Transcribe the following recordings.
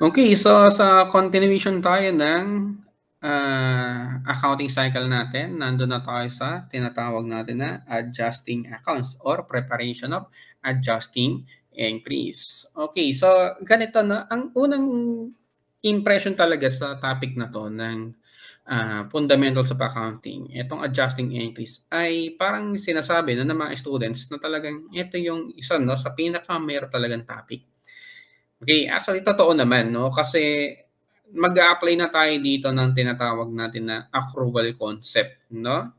Okay, so sa continuation tayo ng uh, accounting cycle natin, nandun na tayo sa tinatawag natin na adjusting accounts or preparation of adjusting entries. Okay, so ganito na, ang unang impression talaga sa topic na to ng uh, fundamentals of accounting, itong adjusting entries ay parang sinasabi no, ng mga students na talagang ito yung isa no, sa pinaka-mayroon talagang topic Okay, actually totoo naman no kasi mag-a-apply na tayo dito ng tinatawag natin na accrual concept, no?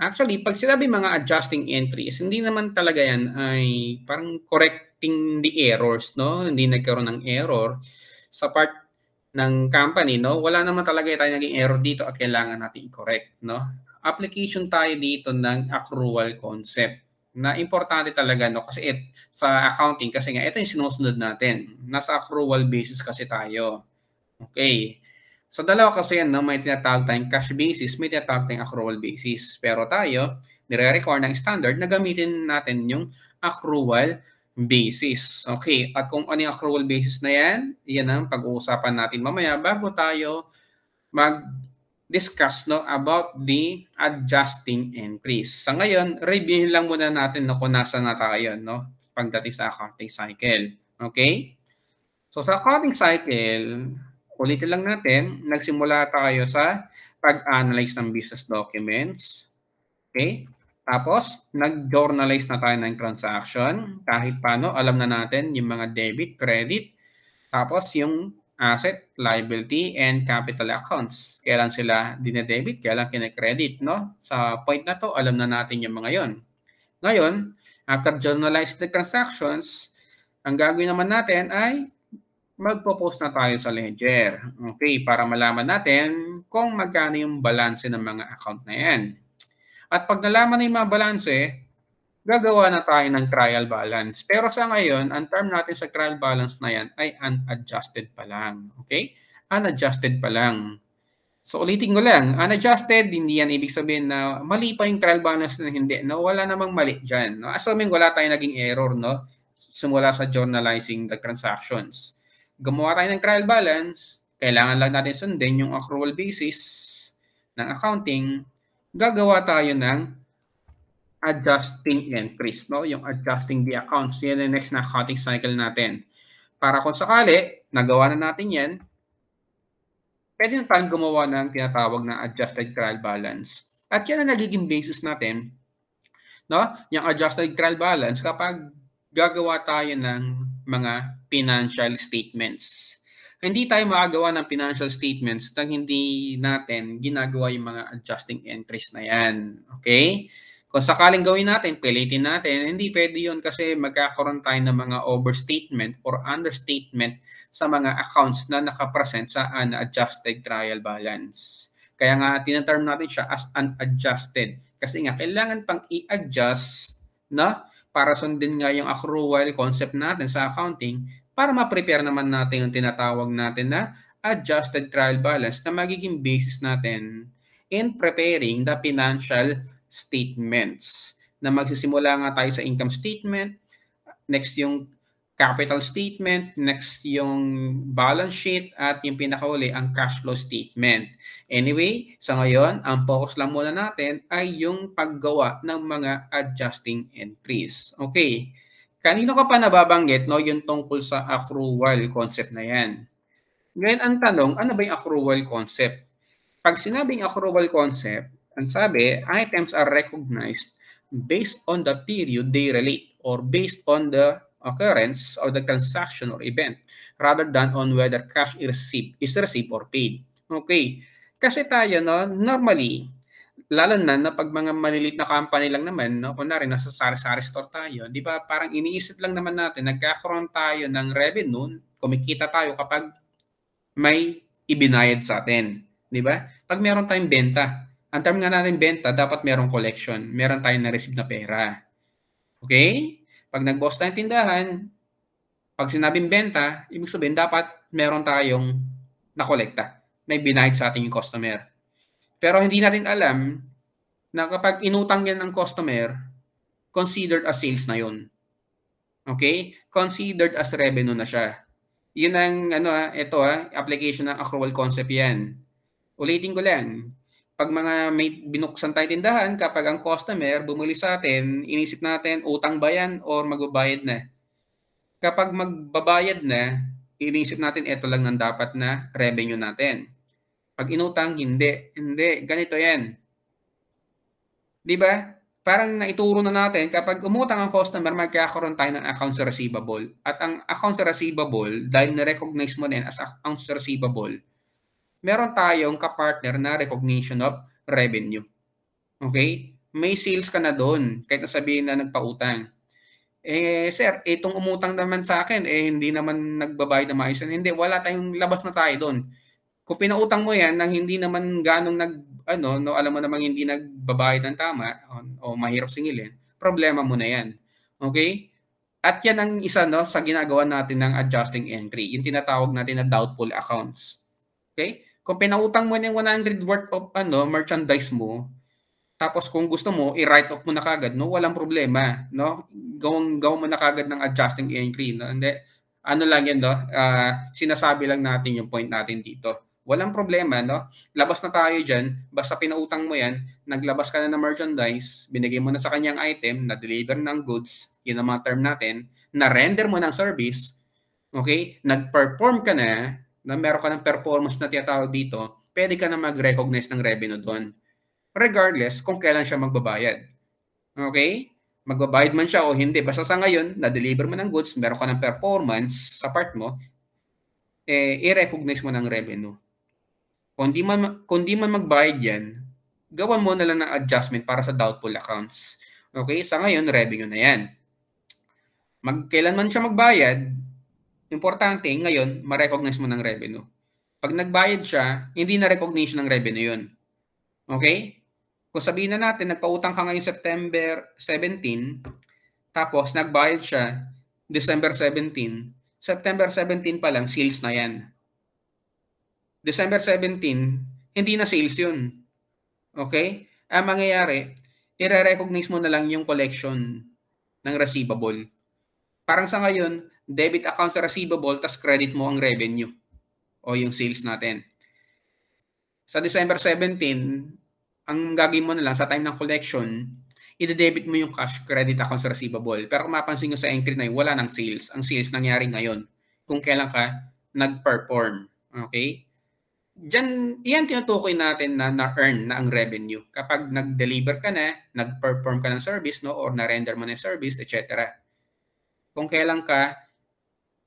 Actually, pag sinabi mga adjusting entries, hindi naman talaga yan ay parang correcting the errors, no? Hindi nagkaroon ng error sa part ng company, no? Wala naman talaga tayo naging error dito at kailangan natin i-correct, no? Application tayo dito ng accrual concept na importante talaga no kasi it, sa accounting kasi nga ito yung sinusunod natin. Nasa accrual basis kasi tayo. Okay. Sa so, dalawa kasi yan, no, may tinatawag tayong cash basis, may tinatawag tayong accrual basis. Pero tayo, nire-record ng standard na gamitin natin yung accrual basis. Okay, at kung ano yung accrual basis na yan, yan ang pag-uusapan natin mamaya bago tayo mag discuss no about the adjusting entries. Sa ngayon, reviewin lang muna natin no, kung nasa na tayo no, pagdating sa accounting cycle. Okay? So sa accounting cycle, ulitin lang natin, nagsimula tayo sa pag-analyze ng business documents. Okay? Tapos, nag-journalize na tayo ng transaction. Kahit paano, alam na natin yung mga debit, credit. Tapos, yung asset, liability, and capital accounts. Kailan sila dinedebit, kailan kinekredit, no? Sa point na to, alam na natin yung mga yon. Ngayon, after journalize the transactions, ang gagawin naman natin ay magpo-post na tayo sa ledger. Okay, para malaman natin kung magkano yung balance ng mga account na yan. At pag nalaman na yung mga balanse, gagawa na tayo ng trial balance. Pero sa ngayon, ang term natin sa trial balance na yan ay unadjusted pa lang. Okay? Unadjusted pa lang. So ulitin ko lang, unadjusted, hindi yan ibig sabihin na mali pa yung trial balance na hindi. No? Wala namang mali dyan. No? Assuming wala tayong naging error no? simula sa journalizing the transactions. Gumawa tayo ng trial balance, kailangan lang natin sundin yung accrual basis ng accounting, gagawa tayo ng adjusting entries, no? Yung adjusting the accounts. Yan ang next na accounting cycle natin. Para kung sakali, nagawa na natin yan, pwede na tayong gumawa ng tinatawag na adjusted trial balance. At yan ang nagiging basis natin, no? Yung adjusted trial balance kapag gagawa tayo ng mga financial statements. Hindi tayo makagawa ng financial statements nang hindi natin ginagawa yung mga adjusting entries na yan. Okay? Kung sakaling gawin natin, pilitin natin, hindi pwede yun kasi magkakaroon tayo ng mga overstatement or understatement sa mga accounts na nakapresent sa unadjusted trial balance. Kaya nga, tinaterm natin siya as unadjusted. Kasi nga, kailangan pang i-adjust na para sundin nga yung accrual concept natin sa accounting para ma-prepare naman natin yung tinatawag natin na adjusted trial balance na magiging basis natin in preparing the financial statements na magsisimula nga tayo sa income statement, next yung capital statement, next yung balance sheet, at yung pinakauli, ang cash flow statement. Anyway, sa ngayon, ang focus lang muna natin ay yung paggawa ng mga adjusting entries. Okay, kanino ka pa nababanggit no, yung tungkol sa accrual concept na yan? Ngayon, ang tanong, ano ba yung accrual concept? Pag sinabing accrual concept, ang sabi, items are recognized based on the period they relate or based on the occurrence of the transaction or event rather than on whether cash is received, is received or paid. Okay. Kasi tayo, no, normally, lalo na na pag mga malilit na company lang naman, no, kunwari nasa sari-sari store tayo, di ba parang iniisip lang naman natin, nagkakaroon tayo ng revenue, kumikita tayo kapag may ibinayad sa atin. Di ba? Pag meron tayong benta, ang term nga natin benta, dapat merong collection. Meron tayong na-receive na pera. Okay? Pag nag-boss tayong tindahan, pag sinabing benta, ibig sabihin dapat meron tayong nakolekta. May binayad sa ating customer. Pero hindi natin alam na kapag inutang yan ng customer, considered as sales na yun. Okay? Considered as revenue na siya. Yun ang ano ah, ito ah, application ng accrual concept yan. Ulitin ko lang. Pag mga may binuksan tayo tindahan, kapag ang customer bumili sa atin, inisip natin utang ba yan or magbabayad na. Kapag magbabayad na, inisip natin ito lang ang dapat na revenue natin. Pag inutang, hindi. Hindi. Ganito yan. Di ba? parang naituro na natin, kapag umutang ang customer, magkakaroon tayo ng accounts receivable. At ang accounts receivable, dahil na-recognize mo din as accounts receivable, meron tayong kapartner na recognition of revenue. Okay? May sales ka na doon, kahit nasabihin na nagpautang. Eh, sir, itong umutang naman sa akin, eh, hindi naman nagbabayad na maayos. Hindi, wala tayong labas na tayo doon. Kung pinautang mo yan nang hindi naman ganong nag ano, no, alam mo namang hindi nagbabayad ng tama o, o mahirap singilin, problema mo na yan. Okay? At yan ang isa no sa ginagawa natin ng adjusting entry, yung tinatawag natin na doubtful accounts. Okay? Kung pinautang mo ng 100 worth of ano, merchandise mo, tapos kung gusto mo, i-write off mo na kagad, no? Walang problema, no? Gawin gawin mo na kagad ng adjusting entry, no? Hindi ano lang yan, no? Uh, sinasabi lang natin yung point natin dito. Walang problema, no? Labas na tayo dyan. Basta pinautang mo yan, naglabas ka na ng merchandise, binigay mo na sa kanyang item, na-deliver ng goods, yun ang mga term natin, na-render mo ng service, okay? Nag-perform ka na, na meron ka ng performance na tinatawag dito, pwede ka na mag-recognize ng revenue doon. Regardless kung kailan siya magbabayad. Okay? Magbabayad man siya o hindi. Basta sa ngayon, na-deliver mo ng goods, meron ka ng performance sa part mo, eh, i-recognize mo ng revenue. Kung di man, kung di man magbayad yan, gawan mo na lang ng adjustment para sa doubtful accounts. Okay? Sa ngayon, revenue na yan. Mag, kailan man siya magbayad, importante, ngayon, ma-recognize mo ng revenue. Pag nagbayad siya, hindi na recognition ng revenue yun. Okay? Kung sabihin na natin, nagpautang ka ngayon September 17, tapos nagbayad siya December 17, September 17 pa lang, sales na yan. December 17, hindi na sales yun. Okay? Ang mangyayari, i-recognize mo na lang yung collection ng receivable. Parang sa ngayon, debit account sa receivable, tas credit mo ang revenue o yung sales natin. Sa December 17, ang gagawin mo na lang sa time ng collection, i-debit mo yung cash credit account sa receivable. Pero kung mapansin nyo sa entry na yun, wala nang sales. Ang sales nangyari ngayon kung kailan ka nag-perform. Okay? Diyan, yan tinutukoy natin na na-earn na ang revenue. Kapag nag-deliver ka na, nag-perform ka ng service, no, or na-render mo ng service, etc. Kung kailan ka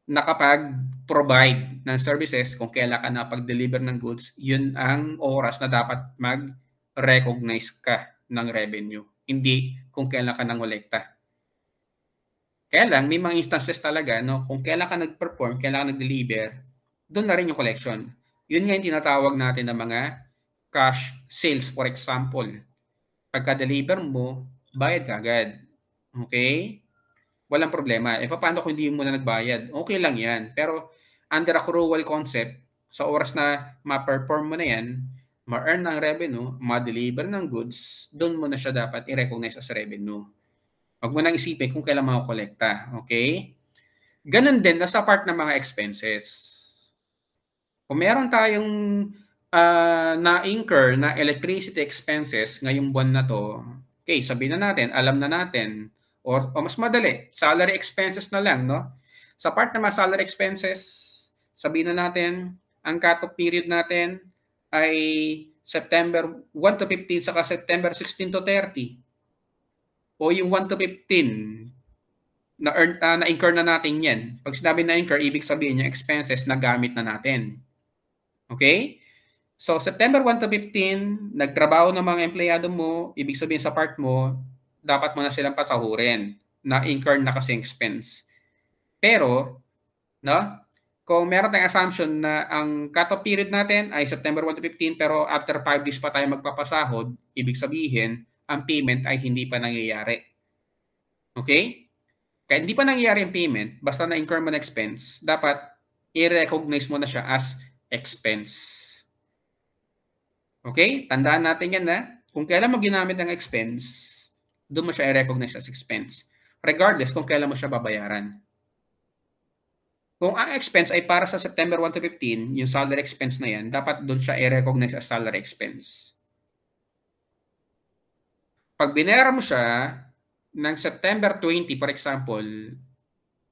nakapag-provide ng services, kung kailan ka napag-deliver ng goods, yun ang oras na dapat mag-recognize ka ng revenue. Hindi kung kailan ka nangolekta. Kaya lang, may mga instances talaga, no, kung kailan ka nag-perform, kailan ka nag-deliver, doon na rin yung collection yun nga yung tinatawag natin ng mga cash sales, for example. Pagka-deliver mo, bayad ka agad. Okay? Walang problema. E paano kung hindi mo na nagbayad? Okay lang yan. Pero under accrual concept, sa oras na ma-perform mo na yan, ma-earn ng revenue, ma-deliver ng goods, doon mo na siya dapat i-recognize as revenue. Huwag mo nang isipin kung kailan makakolekta. Okay? Ganon din na sa part ng mga expenses kung meron tayong uh, na-incur na electricity expenses ngayong buwan na to, okay, sabihin na natin, alam na natin, or, o mas madali, salary expenses na lang, no? Sa part na mga salary expenses, sabihin na natin, ang cut-off period natin ay September 1 to 15 saka September 16 to 30. O yung 1 to 15 na earn uh, na incur na natin 'yan. Pag sinabi na incur, ibig sabihin niya expenses na gamit na natin. Okay? So, September 1 to 15, nagtrabaho ng mga empleyado mo, ibig sabihin sa part mo, dapat mo na silang pasahurin na incur na kasi expense. Pero, no, kung meron tayong assumption na ang cut-off period natin ay September 1 to 15 pero after 5 days pa tayo magpapasahod, ibig sabihin, ang payment ay hindi pa nangyayari. Okay? Kaya hindi pa nangyayari ang payment, basta na-incur mo na expense, dapat i-recognize mo na siya as expense. Okay? Tandaan natin yan na kung kailan mo ginamit ang expense, doon mo siya i-recognize as expense. Regardless kung kailan mo siya babayaran. Kung ang expense ay para sa September 1 to 15, yung salary expense na yan, dapat doon siya i-recognize as salary expense. Pag binera mo siya ng September 20, for example,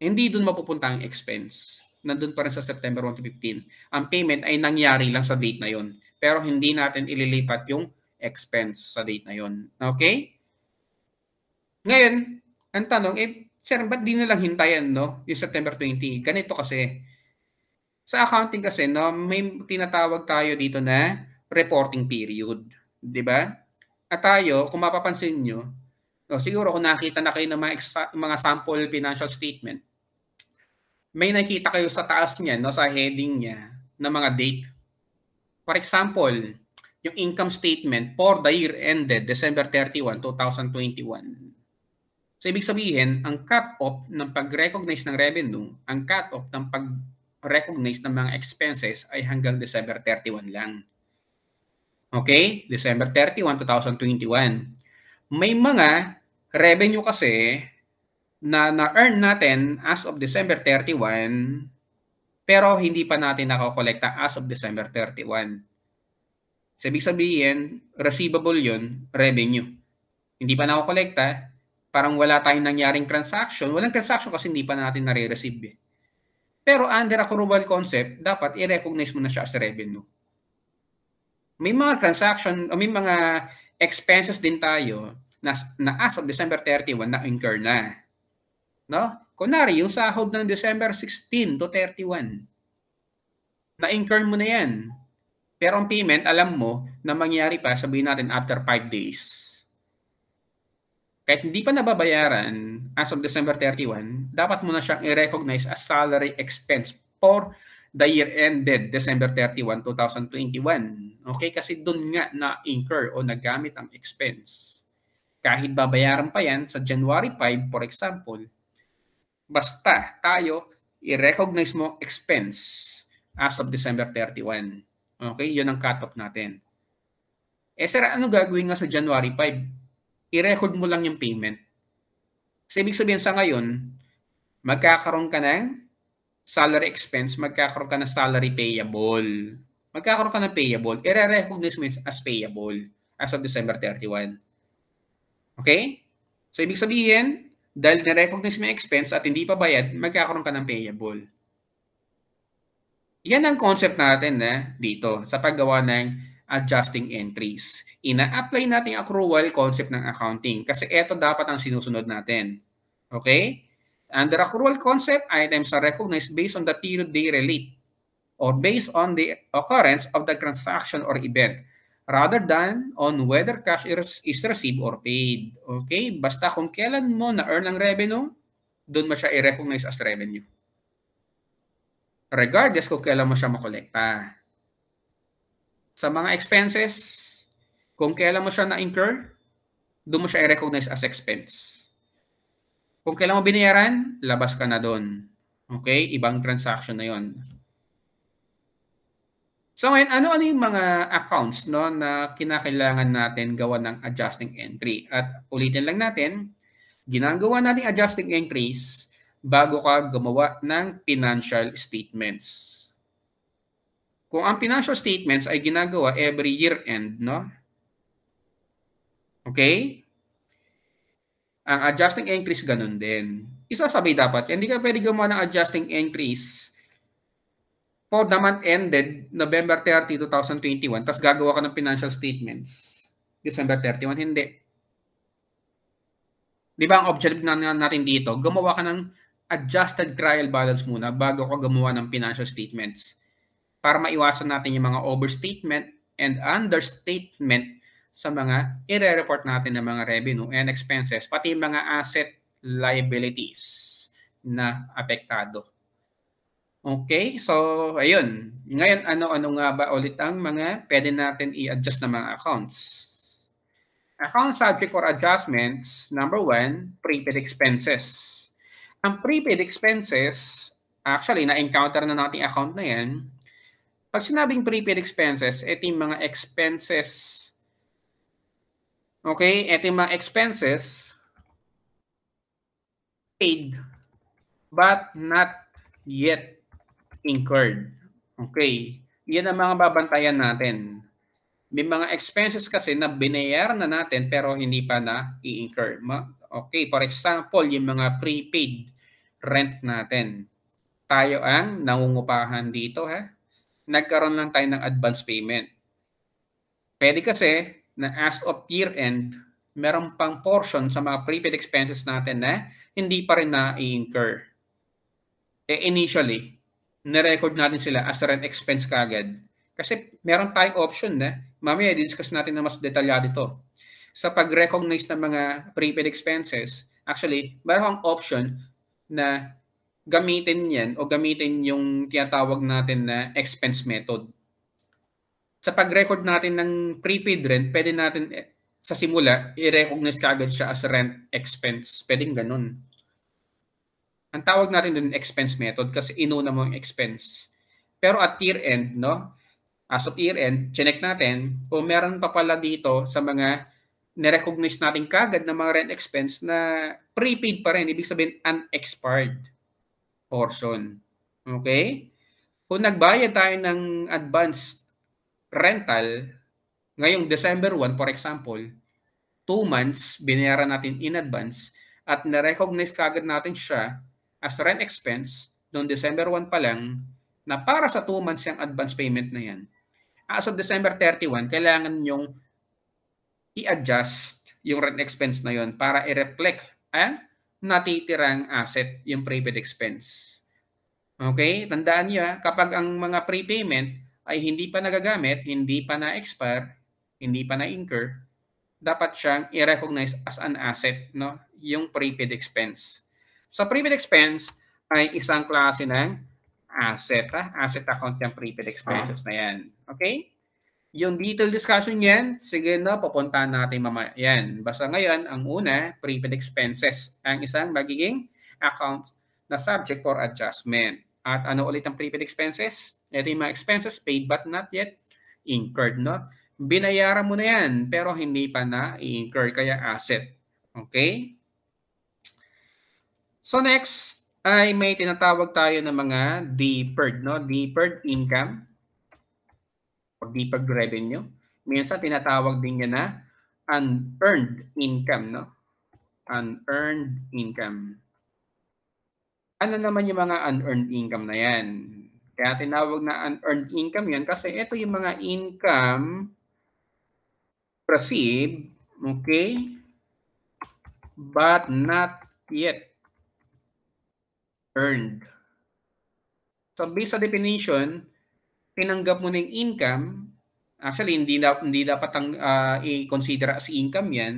hindi doon mapupunta ang expense. Nandun pa rin sa September 1 to 15. Ang payment ay nangyari lang sa date na yon. Pero hindi natin ililipat yung expense sa date na yon. Okay? Ngayon, ang tanong, eh, sir, ba't di nalang hintayan, no? Yung September 20. Ganito kasi. Sa accounting kasi, no, may tinatawag tayo dito na reporting period. Di ba? At tayo, kung mapapansin nyo, no, siguro kung nakita na kayo ng mga, mga sample financial statement, may nakita kayo sa taas niya, no, sa heading niya, na mga date. For example, yung income statement for the year ended December 31, 2021 So ibig sabihin, ang cut-off ng pag-recognize ng revenue, ang cut-off ng pag-recognize ng mga expenses ay hanggang December 31 lang. Okay? December 31, 2021. May mga revenue kasi na na-earn natin as of December 31 pero hindi pa natin nakakolekta as of December 31. So, ibig sabihin, receivable yun, revenue. Hindi pa nakakolekta, parang wala tayong nangyaring transaction. Walang transaction kasi hindi pa natin nare-receive. Eh. Pero under accrual concept, dapat i-recognize mo na siya as revenue. May mga transaction, o may mga expenses din tayo na, na as of December 31 na incur na. No? Kunwari, yung sahod ng December 16 to 31, na-incur mo na yan. Pero ang payment, alam mo na mangyari pa, sabihin natin after 5 days kahit hindi pa nababayaran as of December 31, dapat mo na siyang i-recognize as salary expense for the year ended December 31, 2021. Okay? Kasi doon nga na-incur o nagamit ang expense. Kahit babayaran pa yan sa January 5, for example, basta tayo i-recognize mo expense as of December 31. Okay? Yun ang cut-off natin. Eh sir, ano gagawin nga sa January 5? I-record mo lang yung payment. Kasi ibig sabihin sa ngayon, magkakaroon ka ng salary expense, magkakaroon ka ng salary payable. Magkakaroon ka ng payable. I-recognize mo as payable as of December 31. Okay? So, ibig sabihin, dahil na-recognize mo expense at hindi pa bayad, magkakaroon ka ng payable. Yan ang concept natin na dito sa paggawa ng adjusting entries. Ina-apply natin accrual concept ng accounting kasi ito dapat ang sinusunod natin. Okay? Under accrual concept, items are recognized based on the period they relate or based on the occurrence of the transaction or event rather than on whether cash is received or paid. Okay? Basta kung kailan mo na-earn ang revenue, doon mo siya i-recognize as revenue. Regardless kung kailan mo siya makolekta. Sa mga expenses, kung kailan mo siya na-incur, doon mo siya i-recognize as expense. Kung kailan mo binayaran, labas ka na doon. Okay? Ibang transaction na yon. So ngayon, ano-ano yung mga accounts no, na kinakailangan natin gawa ng adjusting entry? At ulitin lang natin, ginagawa natin adjusting entries bago ka gumawa ng financial statements. Kung ang financial statements ay ginagawa every year end, no? Okay? Ang adjusting increase ganun din. Isasabay dapat. Hindi ka pwede gumawa ng adjusting increase for the month ended November 30, 2021 tapos gagawa ka ng financial statements December 31. Hindi. Di ba ang objective na natin dito? Gumawa ka ng adjusted trial balance muna bago ka gumawa ng financial statements para maiwasan natin yung mga overstatement and understatement sa mga ire-report natin ng mga revenue and expenses, pati mga asset liabilities na apektado. Okay, so ayun. Ngayon, ano-ano nga ba ulit ang mga pwede natin i-adjust na mga accounts? Account subject for adjustments, number one, prepaid expenses. Ang prepaid expenses, actually, na-encounter na natin account na yan, pag sinabing prepaid expenses, ito yung mga expenses. Okay? Ito yung mga expenses paid but not yet incurred. Okay. Yan ang mga babantayan natin. May mga expenses kasi na binayaran na natin pero hindi pa na i-incur. Okay, for example, yung mga prepaid rent natin. Tayo ang nangungupahan dito ha. Nagkaroon lang tayo ng advance payment. Pwede kasi na as of year end, meron pang portion sa mga prepaid expenses natin na hindi pa rin na i-incur. Eh, initially, na-record natin sila as rent expense kagad. Kasi meron tayong option na, mamaya discuss natin na mas detalyado ito. Sa pag-recognize ng mga prepaid expenses, actually, meron option na gamitin yan o gamitin yung tinatawag natin na expense method. Sa pag-record natin ng prepaid rent, pwede natin eh, sa simula, i-recognize kagad siya as rent expense. Pwedeng ganun. Ang tawag natin dun expense method kasi inuna mo yung expense. Pero at year end, no? As of year end, check natin kung meron pa pala dito sa mga nirecognize natin kagad na mga rent expense na prepaid pa rin. Ibig sabihin, unexpired portion. Okay? Kung nagbayad tayo ng advance rental, ngayong December 1, for example, two months, binayaran natin in advance at na-recognize kagad natin siya as rent expense noong December 1 pa lang na para sa two months yung advance payment na yan. As of December 31, kailangan yung i-adjust yung rent expense na yon para i-reflect ang natitirang asset, yung prepaid expense. Okay? Tandaan niyo, kapag ang mga prepayment ay hindi pa nagagamit, hindi pa na-expire, hindi pa na-incur, dapat siyang i-recognize as an asset, no? yung prepaid expense. So, prepaid expense ay isang klase ng asset. Ha? Asset account yung prepaid expenses na yan. Okay? Yung detailed discussion yan, sige na, pupuntahan natin mamaya. Yan. Basta ngayon, ang una, prepaid expenses. Ang isang magiging account na subject for adjustment. At ano ulit ang prepaid expenses? Ito yung mga expenses paid but not yet incurred. No? binayaran mo na yan pero hindi pa na i-incur kaya asset. Okay? So next ay may tinatawag tayo ng mga deferred, no? Deferred income or deferred revenue. Minsan tinatawag din yan na unearned income, no? Unearned income. Ano naman yung mga unearned income na yan? Kaya tinawag na unearned income yan kasi ito yung mga income proceed, okay, but not yet earned. So based sa definition, tinanggap mo ng income, actually hindi da, hindi dapat ang uh, i-consider as income 'yan.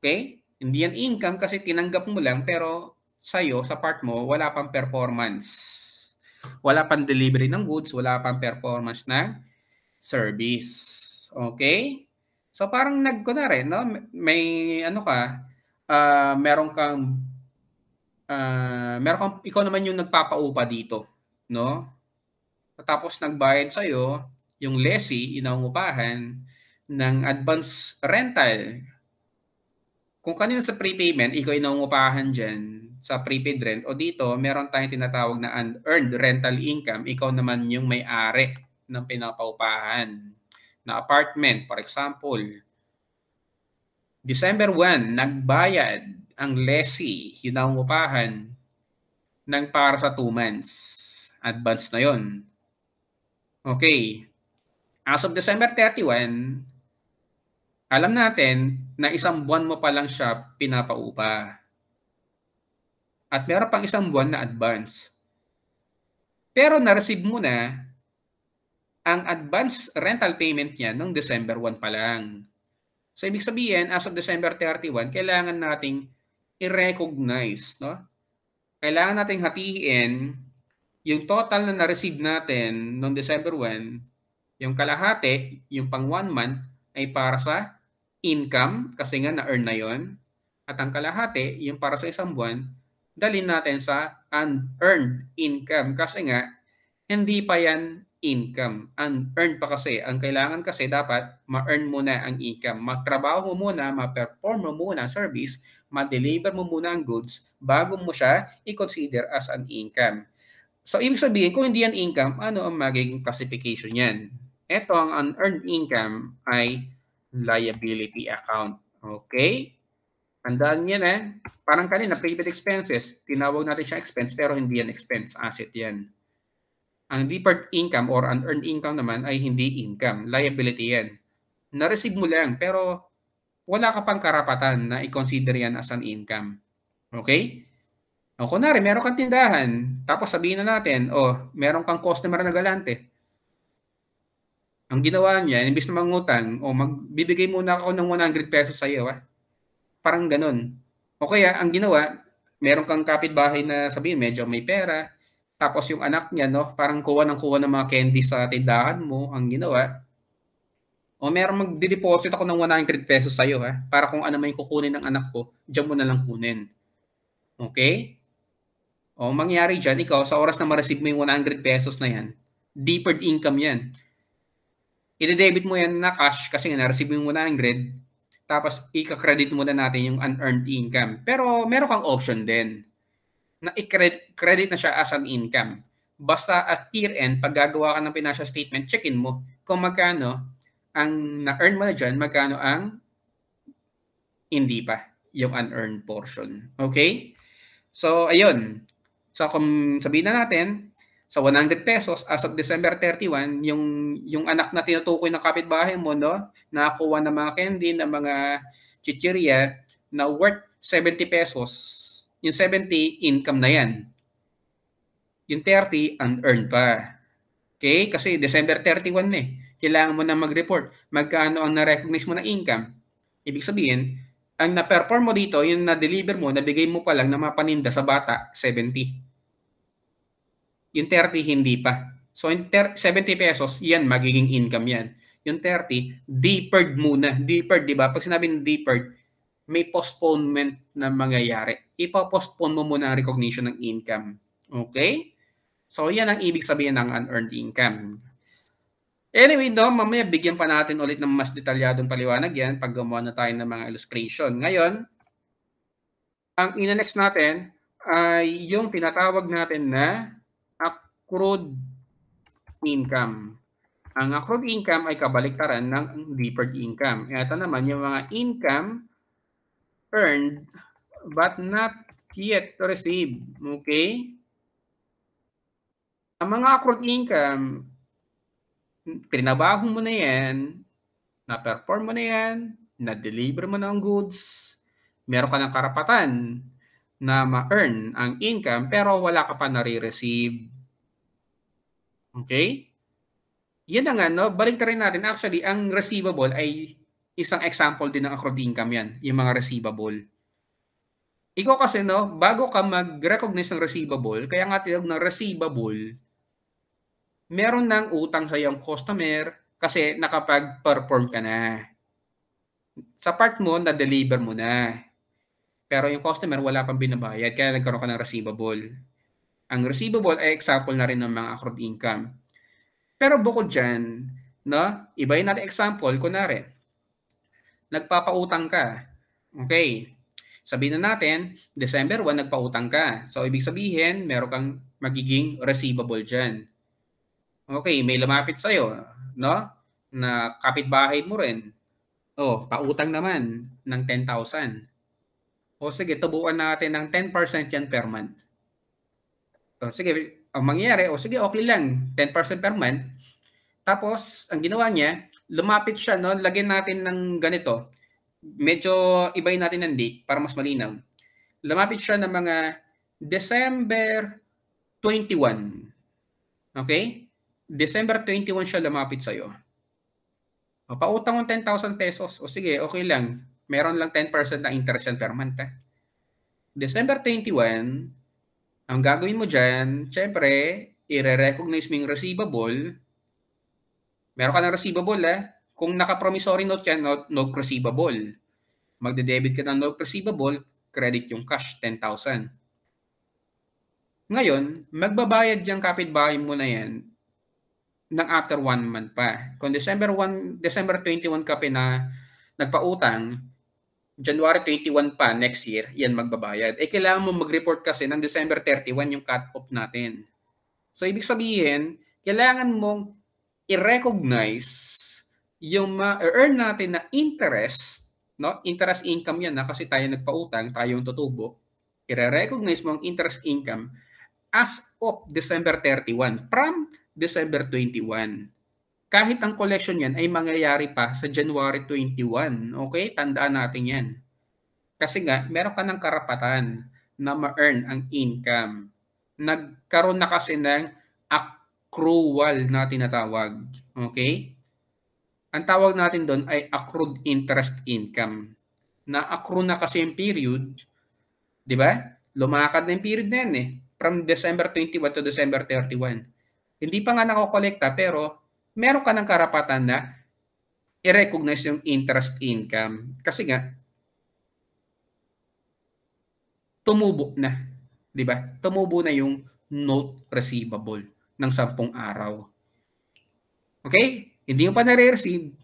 Okay? Hindi yan income kasi tinanggap mo lang pero sa'yo, sa part mo, wala pang performance. Wala pang delivery ng goods, wala pang performance ng service. Okay? So parang nag rin, no? May ano ka, uh, meron kang uh, meron kang ikaw naman yung nagpapaupa dito, no? Tapos nagbayad sa iyo yung lessee, inangupahan ng advance rental. Kung kanina sa prepayment, ikaw inangupahan diyan sa prepaid rent o dito, meron tayong tinatawag na unearned rental income, ikaw naman yung may-ari ng pinapaupahan na apartment, for example, December 1, nagbayad ang lessee, yun ang upahan, ng para sa 2 months. Advance na yon. Okay. As of December 31, alam natin na isang buwan mo pa lang siya pinapaupa. At meron pang isang buwan na advance. Pero na-receive mo na ang advance rental payment niya noong December 1 pa lang. So ibig sabihin, as of December 31, kailangan nating i-recognize, no? Kailangan nating hatiin yung total na na-receive natin noong December 1, yung kalahati, yung pang one month, ay para sa income, kasi nga na-earn na yon At ang kalahati, yung para sa isang buwan, dalhin natin sa unearned income. Kasi nga, hindi pa yan income. Unearned pa kasi. Ang kailangan kasi dapat ma-earn mo na ang income. Magtrabaho mo muna, ma-perform mo muna ang service, ma-deliver mo muna ang goods bago mo siya i-consider as an income. So, ibig sabihin, kung hindi yan income, ano ang magiging classification yan? Ito, ang unearned income ay liability account. Okay? Tandaan yan eh. Parang kanina, prepaid expenses, tinawag natin siya expense, pero hindi yan expense, asset yan. Ang deferred income or unearned income naman ay hindi income, liability yan. Na-receive mo lang, pero wala ka pang karapatan na i-consider yan as an income. Okay? O kunwari, meron kang tindahan, tapos sabihin na natin, oh, meron kang customer na galante. Ang ginawa niya, imbis na mangutang, o oh, magbibigay muna ako ng 100 pesos sa iyo, ah. Parang ganun. O kaya, ang ginawa, meron kang kapitbahay na sabihin, medyo may pera, tapos yung anak niya, no, parang kuha ng kuha ng mga candy sa tindahan mo, ang ginawa, o meron magdi-deposit ako ng 100 pesos sa iyo, ha, para kung ano may kukunin ng anak ko, diyan mo na lang kunin. Okay? O mangyari dyan, ikaw, sa oras na ma-receive mo yung 100 pesos na yan, deferred income yan. I-debit mo yan na cash kasi nga na-receive mo yung 100, tapos i-credit muna natin yung unearned income. Pero meron kang option din na i-credit na siya as an income. Basta at year end, pag gagawa ka ng financial statement, check-in mo kung magkano ang na-earn mo na dyan, magkano ang hindi pa, yung unearned portion. Okay? So, ayun. So kung sabihin na natin, sa 100 pesos as of December 31, yung yung anak na tinutukoy ng kapitbahay mo no, nakakuha ng mga candy, ng mga chichirya na worth 70 pesos. Yung 70 income na yan. Yung 30 unearned pa. Okay? Kasi December 31 eh. Kailangan mo na mag-report magkano ang na-recognize mo na income. Ibig sabihin, ang na-perform mo dito, yung na-deliver mo, nabigay mo pa lang na mapaninda sa bata, 70 yung 30 hindi pa. So yung 70 pesos, yan magiging income yan. Yung 30, deferred muna. Deferred, di ba? Pag sinabing deferred, may postponement na mangyayari. Ipo-postpone mo muna ang recognition ng income. Okay? So yan ang ibig sabihin ng unearned income. Anyway, no, mamaya bigyan pa natin ulit ng mas detalyadong paliwanag yan pag gumawa na tayo ng mga illustration. Ngayon, ang ina-next natin ay yung tinatawag natin na accrued income. Ang accrued income ay kabaliktaran ng deferred income. Ito naman yung mga income earned but not yet received. Okay? Ang mga accrued income, trinabaho mo na yan, na-perform mo na yan, na-deliver mo na ang goods, meron ka ng karapatan na ma-earn ang income pero wala ka pa nare-receive Okay? Yan na nga, no? Balik na rin natin. Actually, ang receivable ay isang example din ng accrued income yan, yung mga receivable. Ikaw kasi, no, bago ka mag-recognize ng receivable, kaya nga tinawag ng receivable, meron ng utang sa iyong customer kasi nakapag-perform ka na. Sa part mo, na-deliver mo na. Pero yung customer, wala pang binabayad, kaya nagkaroon ka ng receivable. Ang receivable ay example na rin ng mga accrued income. Pero bukod dyan, no, ibayin natin example, kunwari, nagpapautang ka. Okay. Sabihin na natin, December 1, nagpautang ka. So, ibig sabihin, meron kang magiging receivable dyan. Okay, may lumapit sa'yo, no? Na kapitbahay mo rin. Oh, pautang naman ng 10,000. O sige, tubuan natin ng 10% yan per month. O, sige, ang mangyayari, o sige, okay lang, 10% per month. Tapos, ang ginawa niya, lumapit siya, no? lagyan natin ng ganito. Medyo ibayin natin ng date para mas malinaw. Lumapit siya ng mga December 21. Okay? December 21 siya lumapit sa'yo. O, pautang mo 10,000 pesos. O sige, okay lang. Meron lang 10% na interest per month. Eh. December 21, ang gagawin mo dyan, syempre, i-recognize mo yung receivable. Meron ka ng receivable eh. Kung naka-promissory note yan, note, note receivable. Magde-debit ka ng note receivable, credit yung cash, 10,000. Ngayon, magbabayad yung kapitbahay mo na yan ng after one month pa. Kung December 1, December 21 ka na nagpautang, January 21 pa next year, yan magbabayad. Eh kailangan mo mag-report kasi ng December 31 yung cut-off natin. So, ibig sabihin, kailangan mong i-recognize yung ma-earn natin na interest, no? Interest income yan na kasi tayo nagpautang, tayo yung tutubo. I-recognize mo ang interest income as of December 31 from December 21. Kahit ang collection yan ay mangyayari pa sa January 21. Okay? Tandaan natin yan. Kasi nga, meron ka ng karapatan na ma-earn ang income. Nagkaroon na kasi ng accrual na tinatawag. Okay? Ang tawag natin doon ay accrued interest income. Na-accrue na kasi yung period, di ba? Lumakad na yung period na yan eh. From December 21 to December 31. Hindi pa nga nakokolekta pero meron ka ng karapatan na i-recognize yung interest income. Kasi nga, tumubo na. Di ba? Tumubo na yung note receivable ng sampung araw. Okay? Hindi mo pa nare-receive,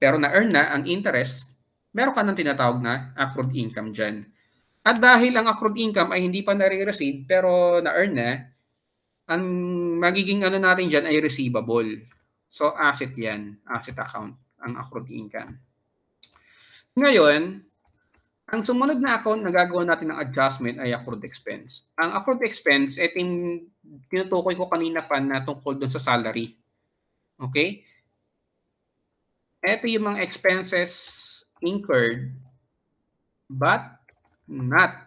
pero na-earn na ang interest, meron ka ng tinatawag na accrued income dyan. At dahil ang accrued income ay hindi pa nare-receive, pero na-earn na, ang magiging ano natin dyan ay receivable. So, asset yan, asset account, ang accrued income. Ngayon, ang sumunod na account na gagawa natin ng adjustment ay accrued expense. Ang accrued expense, ito yung tinutukoy ko kanina pa na tungkol doon sa salary. Okay? Ito yung mga expenses incurred but not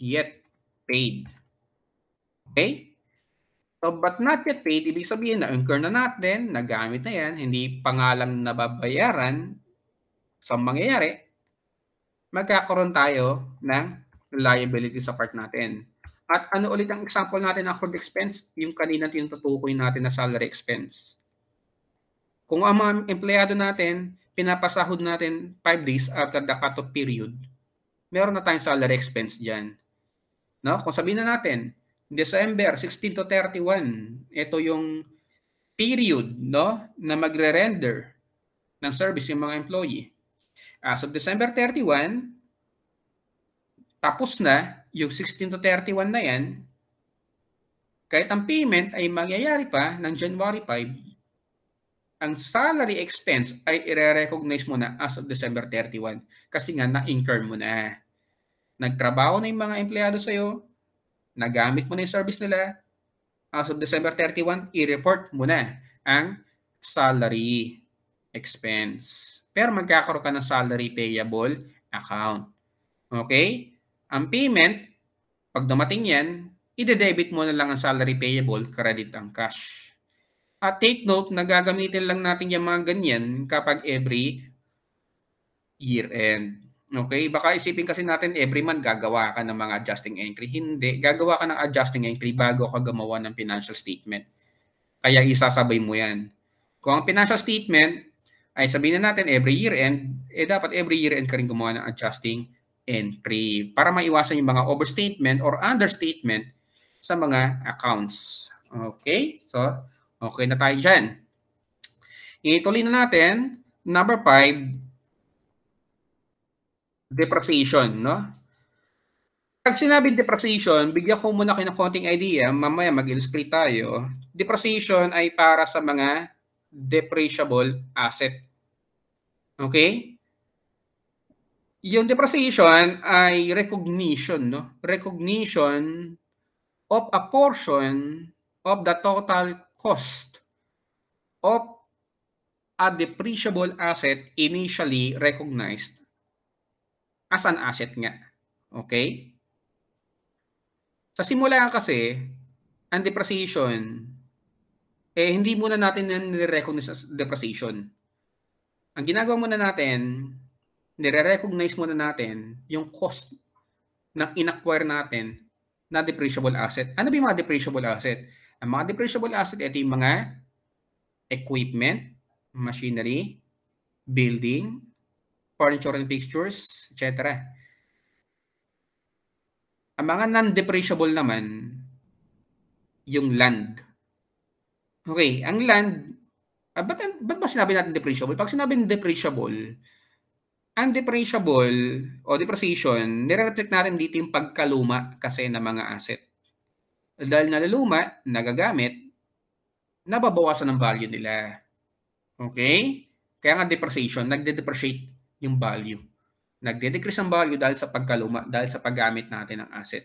yet paid. Okay? So, but not yet paid, ibig sabihin na incur na natin, nagamit na yan, hindi pangalang nababayaran sa mangyayari, magkakaroon tayo ng liability sa part natin. At ano ulit ang example natin ng accrued expense? Yung kanina tinutukoy natin na salary expense. Kung ang mga empleyado natin, pinapasahod natin 5 days after the cut-off period, meron na tayong salary expense dyan. No? Kung sabihin na natin, December 16 to 31, ito yung period no, na magre-render ng service yung mga employee. As of December 31, tapos na yung 16 to 31 na yan, kahit ang payment ay mangyayari pa ng January 5, ang salary expense ay i-recognize mo na as of December 31 kasi nga na-incur mo na. Nagtrabaho na yung mga empleyado sa'yo, nagamit mo na yung service nila, as of December 31, i-report mo na ang salary expense. Pero magkakaroon ka ng salary payable account. Okay? Ang payment, pag dumating yan, ide-debit mo na lang ang salary payable, credit ang cash. At take note na gagamitin lang natin yung mga ganyan kapag every year end. Okay? Baka isipin kasi natin every month gagawa ka ng mga adjusting entry. Hindi. Gagawa ka ng adjusting entry bago ka gumawa ng financial statement. Kaya isasabay mo yan. Kung ang financial statement ay sabihin na natin every year end, eh dapat every year end ka rin gumawa ng adjusting entry para maiwasan yung mga overstatement or understatement sa mga accounts. Okay? So, okay na tayo dyan. Ituloy na natin. Number 5, depreciation. No? Pag sinabing depreciation, bigyan ko muna kayo ng konting idea. Mamaya mag-illustrate tayo. Depreciation ay para sa mga depreciable asset. Okay? Yung depreciation ay recognition, no? Recognition of a portion of the total cost of a depreciable asset initially recognized as an asset nga. Okay? Sa simula kasi, ang depreciation, eh hindi muna natin nire-recognize as depreciation ang ginagawa muna natin, nire-recognize muna natin yung cost ng in-acquire natin na depreciable asset. Ano ba yung mga depreciable asset? Ang mga depreciable asset, ito yung mga equipment, machinery, building, furniture and fixtures, etc. Ang mga non-depreciable naman, yung land. Okay, ang land, Uh, ba't, ba't ba sinabi natin depreciable? Pag sinabing depreciable, ang depreciable o depreciation, nire-reflect natin dito yung pagkaluma kasi ng mga asset. Dahil nalaluma, nagagamit, nababawasan ng value nila. Okay? Kaya nga depreciation, nagde-depreciate yung value. Nagde-decrease ang value dahil sa pagkaluma, dahil sa paggamit natin ng asset.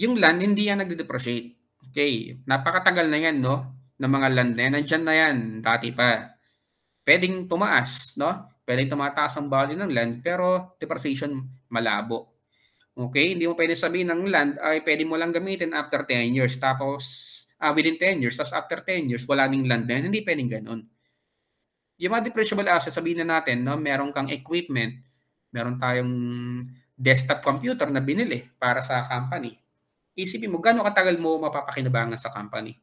Yung land, hindi yan nagde-depreciate. Okay, napakatagal na yan, no? Ng mga land na yan. Nandyan na yan, dati pa. Pwedeng tumaas, no? Pwedeng tumataas ang value ng land, pero depreciation malabo. Okay, hindi mo pwede sabihin ng land ay pwede mo lang gamitin after 10 years. Tapos, uh, within 10 years, tapos after 10 years, wala ning land na yan. Hindi pwedeng ganun. Yung mga depreciable assets, sabihin na natin, no, meron kang equipment, meron tayong desktop computer na binili para sa company isipin mo, gano'ng katagal mo mapapakinabangan sa company.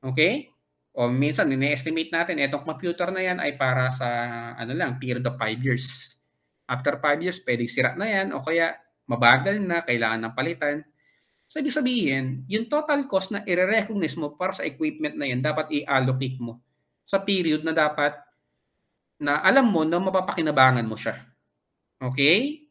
Okay? O minsan, ini-estimate natin, itong computer na yan ay para sa, ano lang, period of 5 years. After 5 years, pwedeng sira na yan, o kaya mabagal na, kailangan ng palitan. So, ibig sabihin, yung total cost na i-recognize mo para sa equipment na yan, dapat i-allocate mo sa period na dapat na alam mo na mapapakinabangan mo siya. Okay?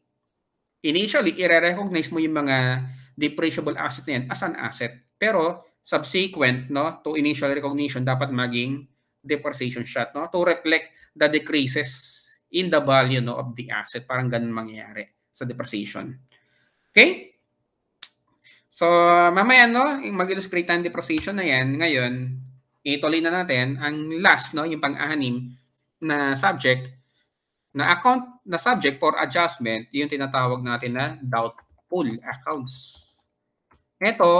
Initially, i-recognize mo yung mga depreciable asset na yan as an asset. Pero subsequent no to initial recognition dapat maging depreciation shot no to reflect the decreases in the value no of the asset parang ganun mangyayari sa depreciation okay so mamaya no mag-illustrate ang depreciation na yan ngayon ituloy na natin ang last no yung pang-anim na subject na account na subject for adjustment yung tinatawag natin na doubtful accounts ito,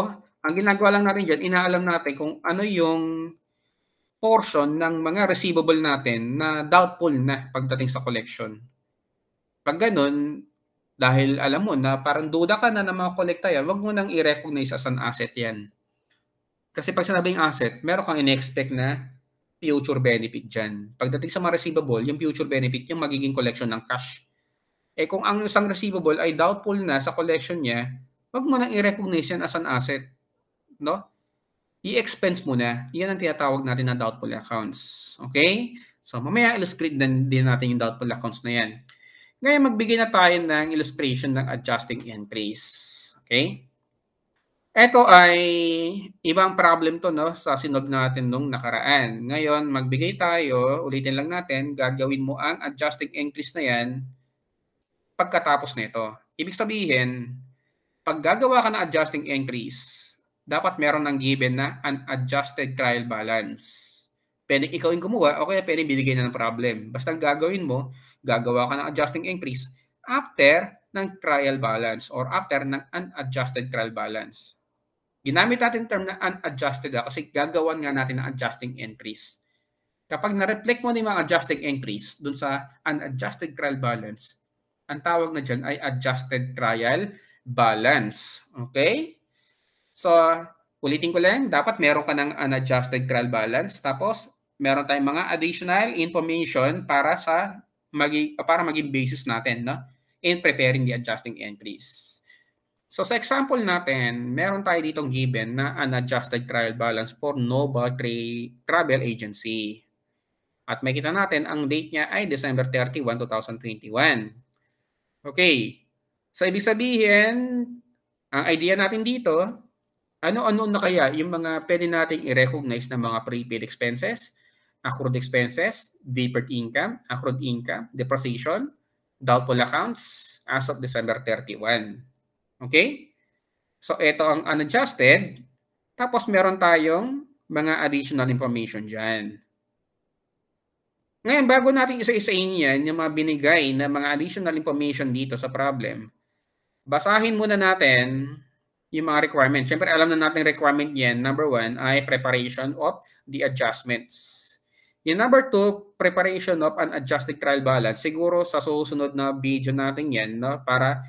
ang ginagawa lang natin dyan, inaalam natin kung ano yung portion ng mga receivable natin na doubtful na pagdating sa collection. Pag ganun, dahil alam mo na parang duda ka na ng mga kolekta yan, wag mo nang i-recognize as an asset yan. Kasi pag sinabing asset, meron kang in-expect na future benefit dyan. Pagdating sa mga receivable, yung future benefit, yung magiging collection ng cash. Eh kung ang isang receivable ay doubtful na sa collection niya, wag mo nang i-recognize yan as an asset. No? I-expense mo na. Yan ang tinatawag natin na doubtful accounts. Okay? So, mamaya illustrate din, din natin yung doubtful accounts na yan. Ngayon, magbigay na tayo ng illustration ng adjusting entries. Okay? Ito ay ibang problem to no sa sinog natin nung nakaraan. Ngayon, magbigay tayo, ulitin lang natin, gagawin mo ang adjusting entries na yan pagkatapos nito. Ibig sabihin, pag gagawa ka ng adjusting increase, dapat meron ng given na an adjusted trial balance. Pwede ikaw yung kumuha o kaya pwede binigay na ng problem. Basta gagawin mo, gagawa ka ng adjusting increase after ng trial balance or after ng unadjusted trial balance. Ginamit natin term na unadjusted ha, kasi gagawan nga natin ng adjusting entries. Kapag na-reflect mo na yung mga adjusting entries dun sa unadjusted trial balance, ang tawag na dyan ay adjusted trial balance. Okay? So, ulitin ko lang, dapat meron ka ng unadjusted trial balance. Tapos, meron tayong mga additional information para sa maging, para maging basis natin no? in preparing the adjusting entries. So, sa example natin, meron tayo ditong given na unadjusted trial balance for Nova Tra- Travel Agency. At makita natin, ang date niya ay December 31, 2021. Okay. So, ibig sabihin, ang idea natin dito, ano-ano na kaya yung mga pwede nating i-recognize na mga prepaid expenses, accrued expenses, deferred income, accrued income, depreciation, doubtful accounts as of December 31. Okay? So, ito ang unadjusted. Tapos, meron tayong mga additional information dyan. Ngayon, bago natin isa-isain yan, yung mga binigay na mga additional information dito sa problem, basahin muna natin yung mga requirements. Siyempre, alam na natin requirement yan. Number one ay preparation of the adjustments. Yung number two, preparation of an adjusted trial balance. Siguro sa susunod na video natin yan no, para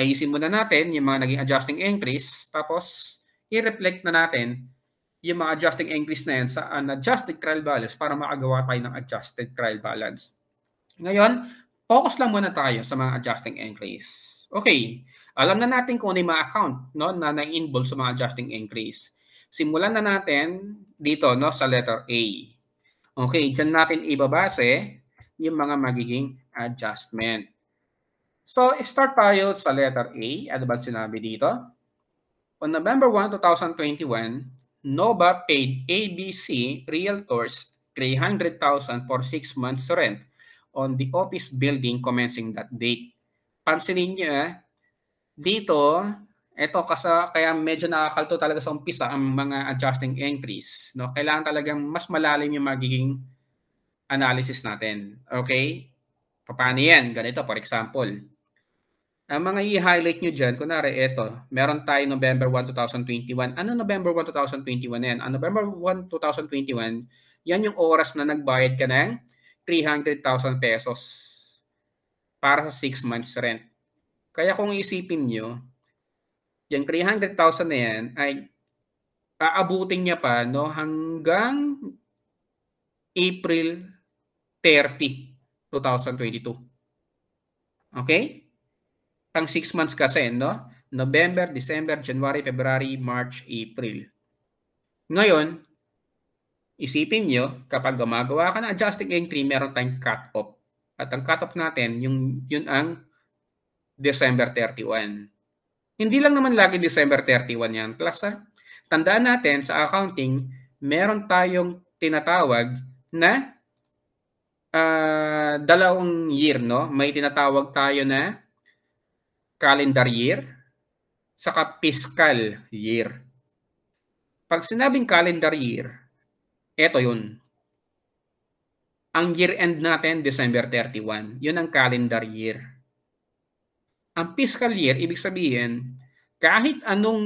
ayusin muna natin yung mga naging adjusting entries. Tapos, i-reflect na natin yung mga adjusting entries na yan sa unadjusted trial balance para makagawa tayo ng adjusted trial balance. Ngayon, focus lang muna tayo sa mga adjusting entries. Okay, alam na natin kung ano yung mga account no, na na-involve sa mga adjusting increase. Simulan na natin dito no, sa letter A. Okay, dyan natin ibabase yung mga magiging adjustment. So, start tayo sa letter A. Ano ba sinabi dito? On November 1, 2021, Nova paid ABC Realtors 300,000 for 6 months rent on the office building commencing that date. Pansinin niyo eh, dito, ito kasi kaya medyo nakakalto talaga sa umpisa ang mga adjusting entries. No? Kailangan talagang mas malalim yung magiging analysis natin. Okay? Paano yan? Ganito, for example. Ang mga i-highlight nyo dyan, kunwari ito, meron tayo November 1, 2021. Ano November 1, 2021 yan? Ang November 1, 2021, yan yung oras na nagbayad ka ng 300,000 pesos para sa 6 months rent. Kaya kung isipin nyo, yung 300,000 na yan ay aabutin niya pa no, hanggang April 30, 2022. Okay? Pang 6 months kasi, no? November, December, January, February, March, April. Ngayon, isipin nyo, kapag gumagawa ka ng adjusting entry, meron tayong cut-off. At ang cut-off natin, yung, yun ang December 31. Hindi lang naman lagi December 31 yan. Plus, ha? tandaan natin sa accounting, meron tayong tinatawag na uh, dalawang year, no? May tinatawag tayo na calendar year saka fiscal year. Pag sinabing calendar year, ito yun. Ang year-end natin, December 31. Yun ang calendar year. Ang fiscal year, ibig sabihin, kahit anong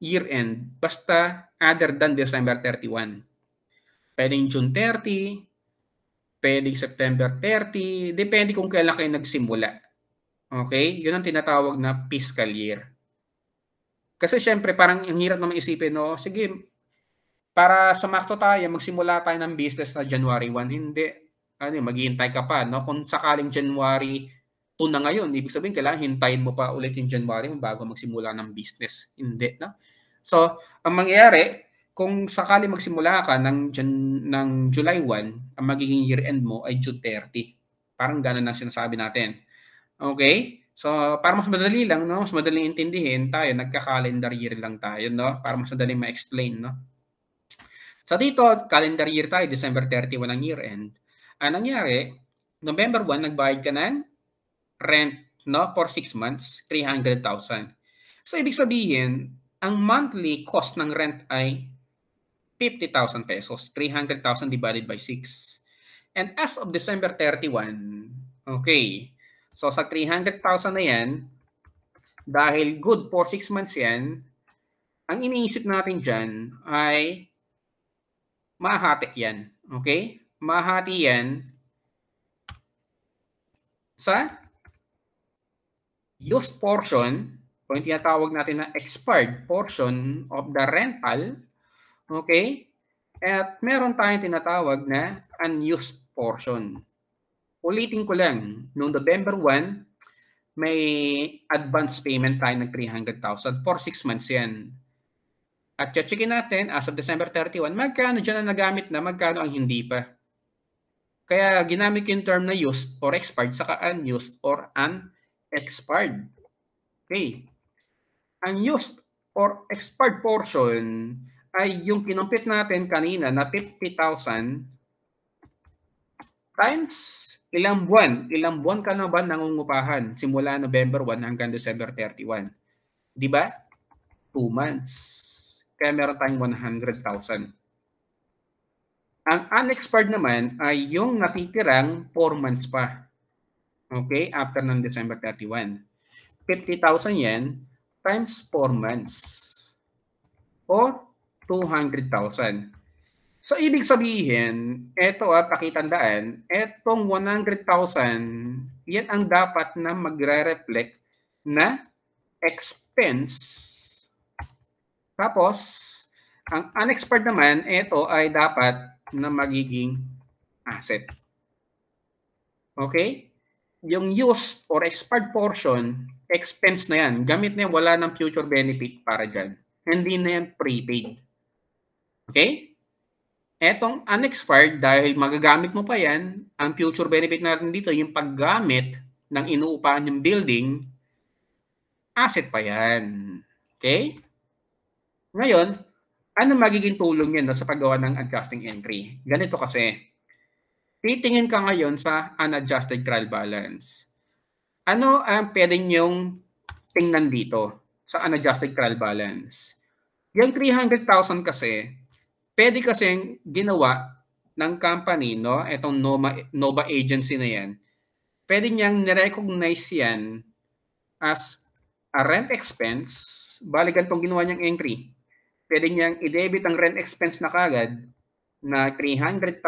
year-end, basta other than December 31. Pwedeng June 30, pwedeng September 30, depende kung kailan kayo nagsimula. Okay? Yun ang tinatawag na fiscal year. Kasi syempre, parang ang hirap naman isipin, no? Sige, para sumakto tayo, magsimula tayo ng business na January 1. Hindi. Ano, maghihintay ka pa. No? Kung sakaling January 2 na ngayon, ibig sabihin, kailangan hintayin mo pa ulit yung January bago magsimula ng business. Hindi. No? So, ang mangyayari, kung sakali magsimula ka ng, Jan, ng July 1, ang magiging year-end mo ay June 30. Parang ganun ang sinasabi natin. Okay? So, para mas madali lang, no? mas madaling intindihin, tayo, nagka-calendar year lang tayo, no? para mas madaling ma-explain. No? So dito, calendar year tayo, December 31 ang year-end. Ang nangyari, November 1, nagbayad ka ng rent no, for 6 months, 300,000. So ibig sabihin, ang monthly cost ng rent ay 50,000 pesos, 300,000 divided by 6. And as of December 31, okay, so sa 300,000 na yan, dahil good for 6 months yan, ang iniisip natin dyan ay mahati yan. Okay? Mahati yan sa used portion o yung tinatawag natin na expired portion of the rental. Okay? At meron tayong tinatawag na unused portion. Ulitin ko lang, noong November 1, may advance payment tayo ng 300,000 for 6 months yan. At checkin natin as of December 31, magkano dyan ang nagamit na, magkano ang hindi pa. Kaya ginamit yung term na used or expired saka unused or unexpired. Okay. Unused or expired portion ay yung kinumpit natin kanina na 50,000 times ilang buwan. Ilang buwan ka na ba nangungupahan simula November 1 hanggang December 31? Di ba? Two months. Kaya meron tayong 100,000. Ang unexpired naman ay yung natitirang 4 months pa. Okay? After ng December 31. 50,000 yan times 4 months. Or 200,000. So, ibig sabihin, ito at pakitandaan, etong 100,000, yan ang dapat na magre-reflect na expense tapos, ang unexpired naman, ito ay dapat na magiging asset. Okay? Yung used or expired portion, expense na yan. Gamit na yan, wala ng future benefit para dyan. Hindi na yan prepaid. Okay? Etong unexpired, dahil magagamit mo pa yan, ang future benefit natin dito, yung paggamit ng inuupahan yung building, asset pa yan. Okay? Ngayon, ano magiging tulong yan no, sa paggawa ng adjusting entry? Ganito kasi, titingin ka ngayon sa unadjusted trial balance. Ano ang pwede niyong tingnan dito sa unadjusted trial balance? Yung 300,000 kasi, pwede kasing ginawa ng company, no? Itong Nova, Nova agency na yan. Pwede niyang nirecognize yan as a rent expense. Bali, ganitong ginawa niyang entry pwede niyang i-debit ang rent expense na kagad na 300,000.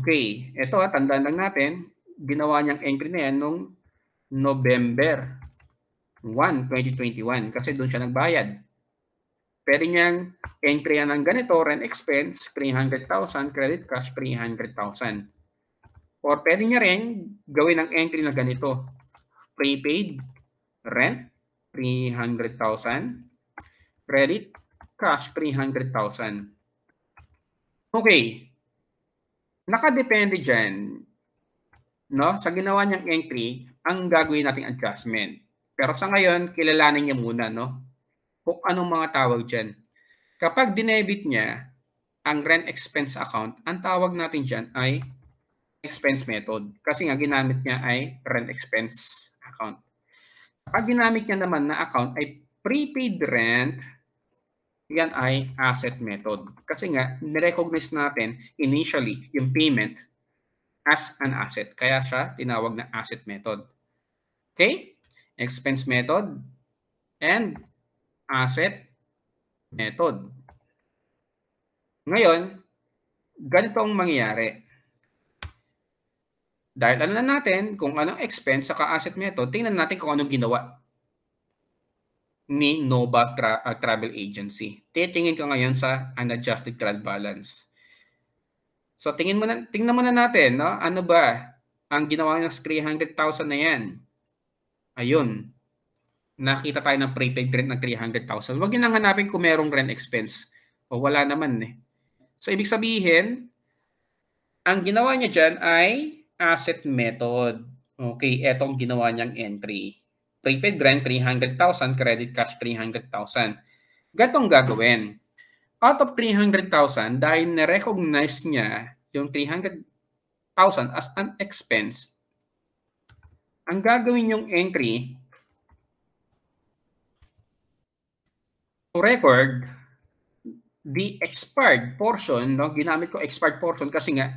Okay, ito ha, tandaan lang natin, ginawa niyang entry na yan noong November 1, 2021 kasi doon siya nagbayad. Pwede niyang entry yan ng ganito, rent expense, 300,000, credit cash, 300,000. Or pwede niya rin gawin ang entry na ganito, prepaid, rent, 300,000. Credit, cash, 300,000. Okay. Nakadepende dyan, no? sa ginawa niyang entry, ang gagawin nating adjustment. Pero sa ngayon, kilalanin niya muna no? Kung anong mga tawag dyan. Kapag dinebit niya ang rent expense account, ang tawag natin dyan ay expense method. Kasi nga ginamit niya ay rent expense account. Pag ginamit niya naman na account ay prepaid rent, yan ay asset method. Kasi nga, nirecognize natin initially yung payment as an asset. Kaya siya tinawag na asset method. Okay? Expense method and asset method. Ngayon, ganito ang mangyayari. Dahil alam na natin kung anong expense sa asset method, tingnan natin kung anong ginawa ni Nova Tra- uh, Travel Agency. Titingin ka ngayon sa unadjusted trial balance. So tingin mo na, tingnan muna natin, no? Ano ba ang ginawa ng 300,000 na 'yan? Ayun. Nakita tayo ng prepaid rent ng 300,000. Huwag niyo nang hanapin kung merong rent expense. O wala naman eh. So ibig sabihin, ang ginawa niya diyan ay asset method. Okay, etong ginawa niyang entry. Prepaid rent, 300,000. Credit cash, 300,000. Gatong gagawin. Out of 300,000, dahil na-recognize niya yung 300,000 as an expense, ang gagawin yung entry to record the expired portion, no? ginamit ko expired portion kasi nga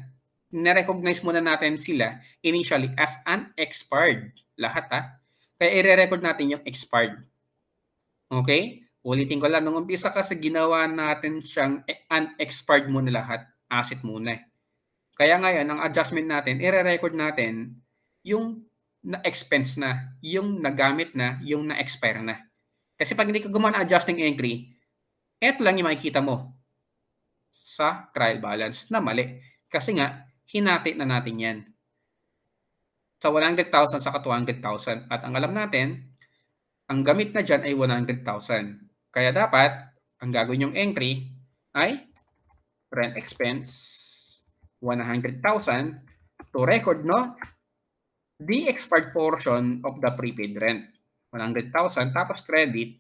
na-recognize muna natin sila initially as unexpired. Lahat ha. Kaya i-record natin yung expired. Okay? Ulitin ko lang, nung umpisa kasi ginawa natin siyang unexpired muna lahat. Asset muna. Kaya ngayon, ang adjustment natin, i-record natin yung na-expense na, yung nagamit na, yung na-expire na. Kasi pag hindi ka gumawa ng adjusting entry, eto lang yung makikita mo sa trial balance na mali. Kasi nga, hinati na natin yan. Sa 100,000 sa 200,000. At ang alam natin, ang gamit na dyan ay 100,000. Kaya dapat, ang gagawin yung entry ay rent expense 100,000 to record no the expired portion of the prepaid rent 100,000 tapos credit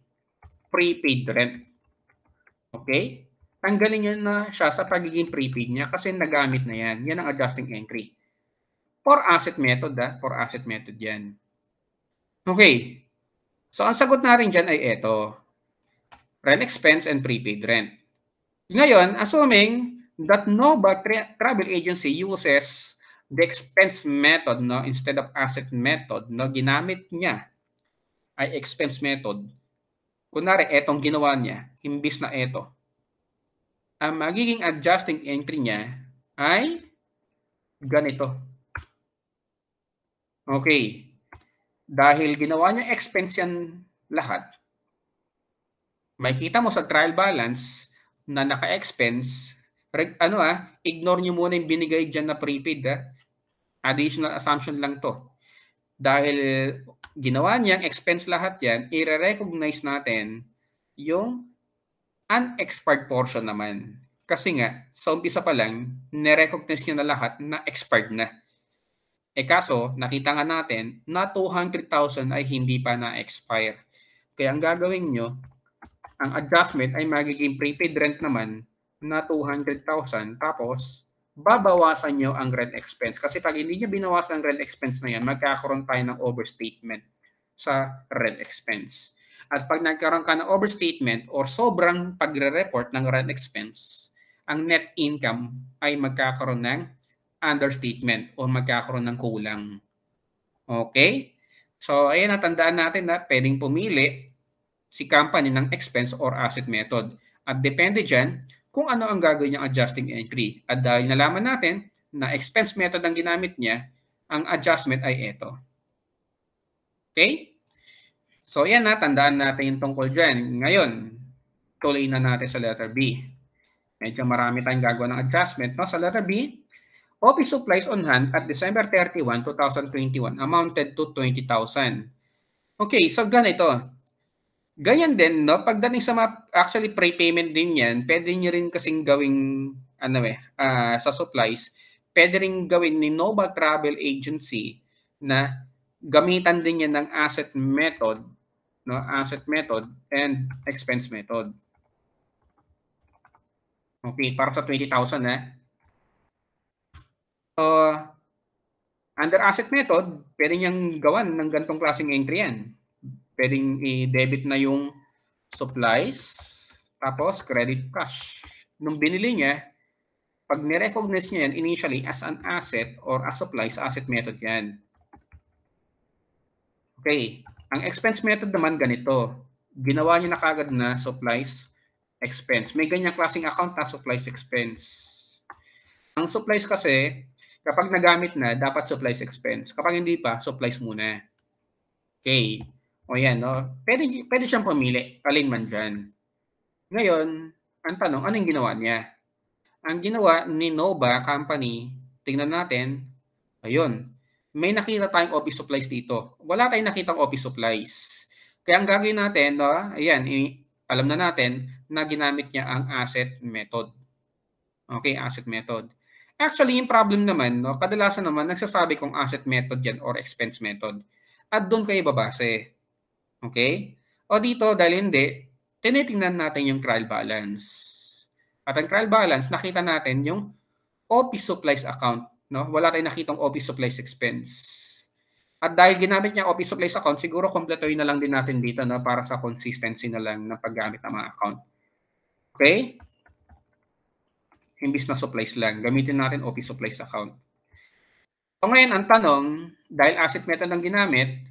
prepaid rent okay tanggalin niya na siya sa pagiging prepaid niya kasi nagamit na yan. Yan ang adjusting entry. For asset method, ha? For asset method yan. Okay. So, ang sagot natin dyan ay ito. Rent expense and prepaid rent. Ngayon, assuming that Nova tra- Travel Agency uses the expense method no instead of asset method no ginamit niya ay expense method kunari etong ginawa niya imbis na eto ang magiging adjusting entry niya ay ganito. Okay. Dahil ginawa niya expense yan lahat, makikita mo sa trial balance na naka-expense, ano ah, ignore niyo muna yung binigay dyan na prepaid ah. Additional assumption lang to. Dahil ginawa niyang expense lahat yan, i-recognize natin yung unexpired portion naman. Kasi nga, sa umpisa pa lang, nirecognize niya na lahat na expired na. Eh kaso, nakita nga natin na 200,000 ay hindi pa na-expire. Kaya ang gagawin nyo, ang adjustment ay magiging prepaid rent naman na 200,000 tapos babawasan nyo ang rent expense. Kasi pag hindi nyo binawasan ang rent expense na yan, magkakaroon tayo ng overstatement sa rent expense. At pag nagkaroon ka ng overstatement or sobrang pagre-report ng rent expense, ang net income ay magkakaroon ng understatement o magkakaroon ng kulang. Okay? So, ayan, natandaan natin na pwedeng pumili si company ng expense or asset method. At depende dyan kung ano ang gagawin niyang adjusting entry. At dahil nalaman natin na expense method ang ginamit niya, ang adjustment ay ito. Okay? So yan na, tandaan natin yung tungkol dyan. Ngayon, tuloy na natin sa letter B. Medyo marami tayong gagawa ng adjustment. No? Sa letter B, office supplies on hand at December 31, 2021 amounted to 20,000. Okay, so ganito. Ganyan din, no? Pagdating sa mga, actually prepayment din yan, pwede nyo rin kasing gawing, ano eh, uh, sa supplies, pwede rin gawin ni Nova Travel Agency na gamitan din yan ng asset method, no? Asset method and expense method. Okay, para sa 20,000 eh. So, under asset method, pwede niyang gawan ng gantong klaseng entry yan pwedeng i-debit na yung supplies, tapos credit cash. Nung binili niya, pag ni-recognize niya yan initially as an asset or as supplies, asset method yan. Okay. Ang expense method naman ganito. Ginawa niya na kagad na supplies expense. May ganyang klaseng account na supplies expense. Ang supplies kasi, kapag nagamit na, dapat supplies expense. Kapag hindi pa, supplies muna. Okay. O yan, no? Pwede, pwede siyang pumili, alin man dyan. Ngayon, ang tanong, anong ginawa niya? Ang ginawa ni Nova Company, tingnan natin, ayun, may nakita tayong office supplies dito. Wala tayong nakitang office supplies. Kaya ang gagawin natin, no, ayan, alam na natin na ginamit niya ang asset method. Okay, asset method. Actually, yung problem naman, no, kadalasan naman, nagsasabi kung asset method yan or expense method. At doon kayo babase. Okay? O dito, dahil hindi, tinitingnan natin yung trial balance. At ang trial balance, nakita natin yung office supplies account. No? Wala tayong nakitang office supplies expense. At dahil ginamit niya office supplies account, siguro kompletuhin na lang din natin dito no? para sa consistency na lang ng paggamit ng mga account. Okay? Imbis na supplies lang, gamitin natin office supplies account. So ngayon, ang tanong, dahil asset method ang ginamit,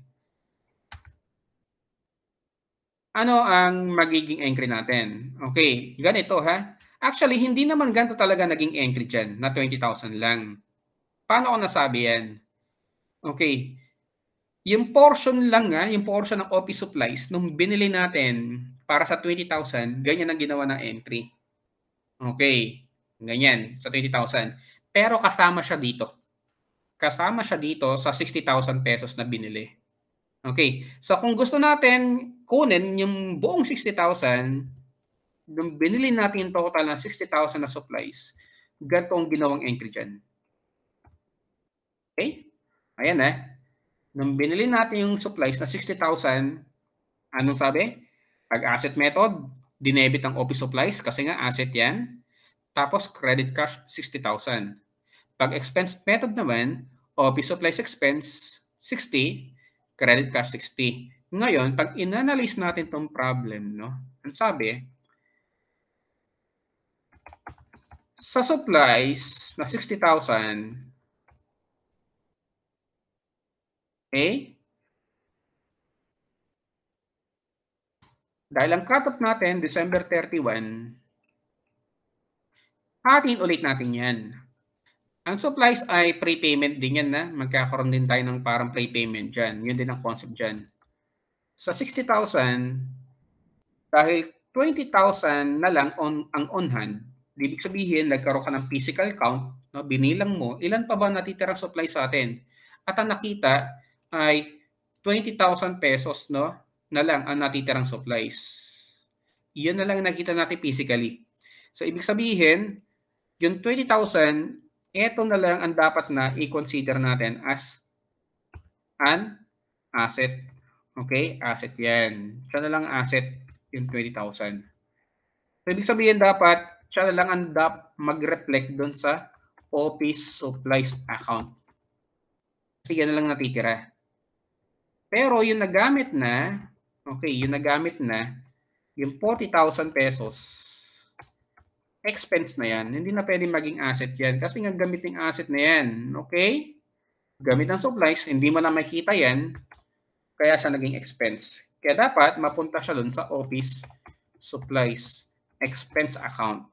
ano ang magiging entry natin? Okay, ganito ha. Actually, hindi naman ganito talaga naging entry dyan na 20,000 lang. Paano ko nasabi yan? Okay. Yung portion lang nga, yung portion ng office supplies, nung binili natin para sa 20,000, ganyan ang ginawa ng entry. Okay. Ganyan, sa 20,000. Pero kasama siya dito. Kasama siya dito sa 60,000 pesos na binili. Okay. So kung gusto natin kunin yung buong 60,000, nung binili natin yung total ng 60,000 na supplies, ganito ang ginawang entry dyan. Okay? Ayan eh. Nung binili natin yung supplies na 60,000, anong sabi? Pag asset method, dinebit ang office supplies kasi nga asset yan. Tapos credit cash 60,000. Pag expense method naman, office supplies expense 60, credit cash 60. Ngayon, pag inanalyze natin tong problem, no? Ang sabi, sa supplies na 60,000, okay? Dahil ang cut-off natin, December 31, hatiin ulit natin yan. Ang supplies ay prepayment din yan na. Magkakaroon din tayo ng parang prepayment dyan. Yun din ang concept dyan. Sa 60,000, dahil 20,000 na lang on, ang on hand, ibig sabihin, nagkaroon ka ng physical count, no, binilang mo, ilan pa ba natitirang supply sa atin? At ang nakita ay 20,000 pesos no, na lang ang natitirang supplies. Iyon na lang nakita natin physically. So, ibig sabihin, yung 20,000 ito na lang ang dapat na i-consider natin as an asset. Okay? Asset yan. Siya na lang asset. yung 20,000. So, ibig sabihin dapat, siya lang ang dap mag-reflect doon sa office supplies account. Kasi yan lang natitira. Pero yung nagamit na, okay, yung nagamit na, yung 40,000 pesos, expense na yan. Hindi na pwedeng maging asset yan kasi nga gamit yung asset na yan. Okay? Gamit ng supplies, hindi mo na makita yan, kaya siya naging expense. Kaya dapat mapunta siya doon sa office supplies expense account.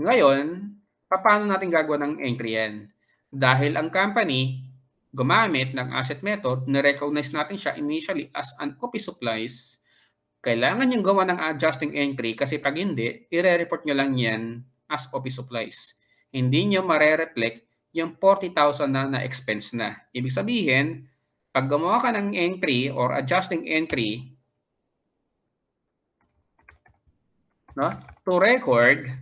Ngayon, paano natin gagawa ng entry yan? Dahil ang company gumamit ng asset method, na-recognize natin siya initially as an office supplies, kailangan yung gawa ng adjusting entry kasi pag hindi, ire-report nyo lang yan as office supplies. Hindi nyo mare-reflect yung 40,000 na na-expense na. Ibig sabihin, pag gumawa ka ng entry or adjusting entry, no, to record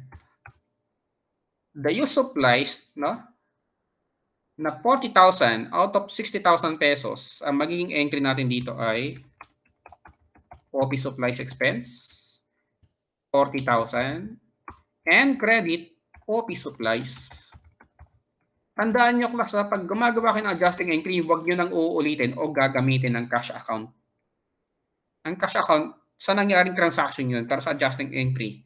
the use supplies, no, na 40,000 out of 60,000 pesos, ang magiging entry natin dito ay office supplies expense, 40,000, and credit office supplies Tandaan nyo class na pag gumagawa kayo ng adjusting entry, huwag nyo nang uulitin o gagamitin ng cash account. Ang cash account, sa nangyaring transaction yun para sa adjusting entry,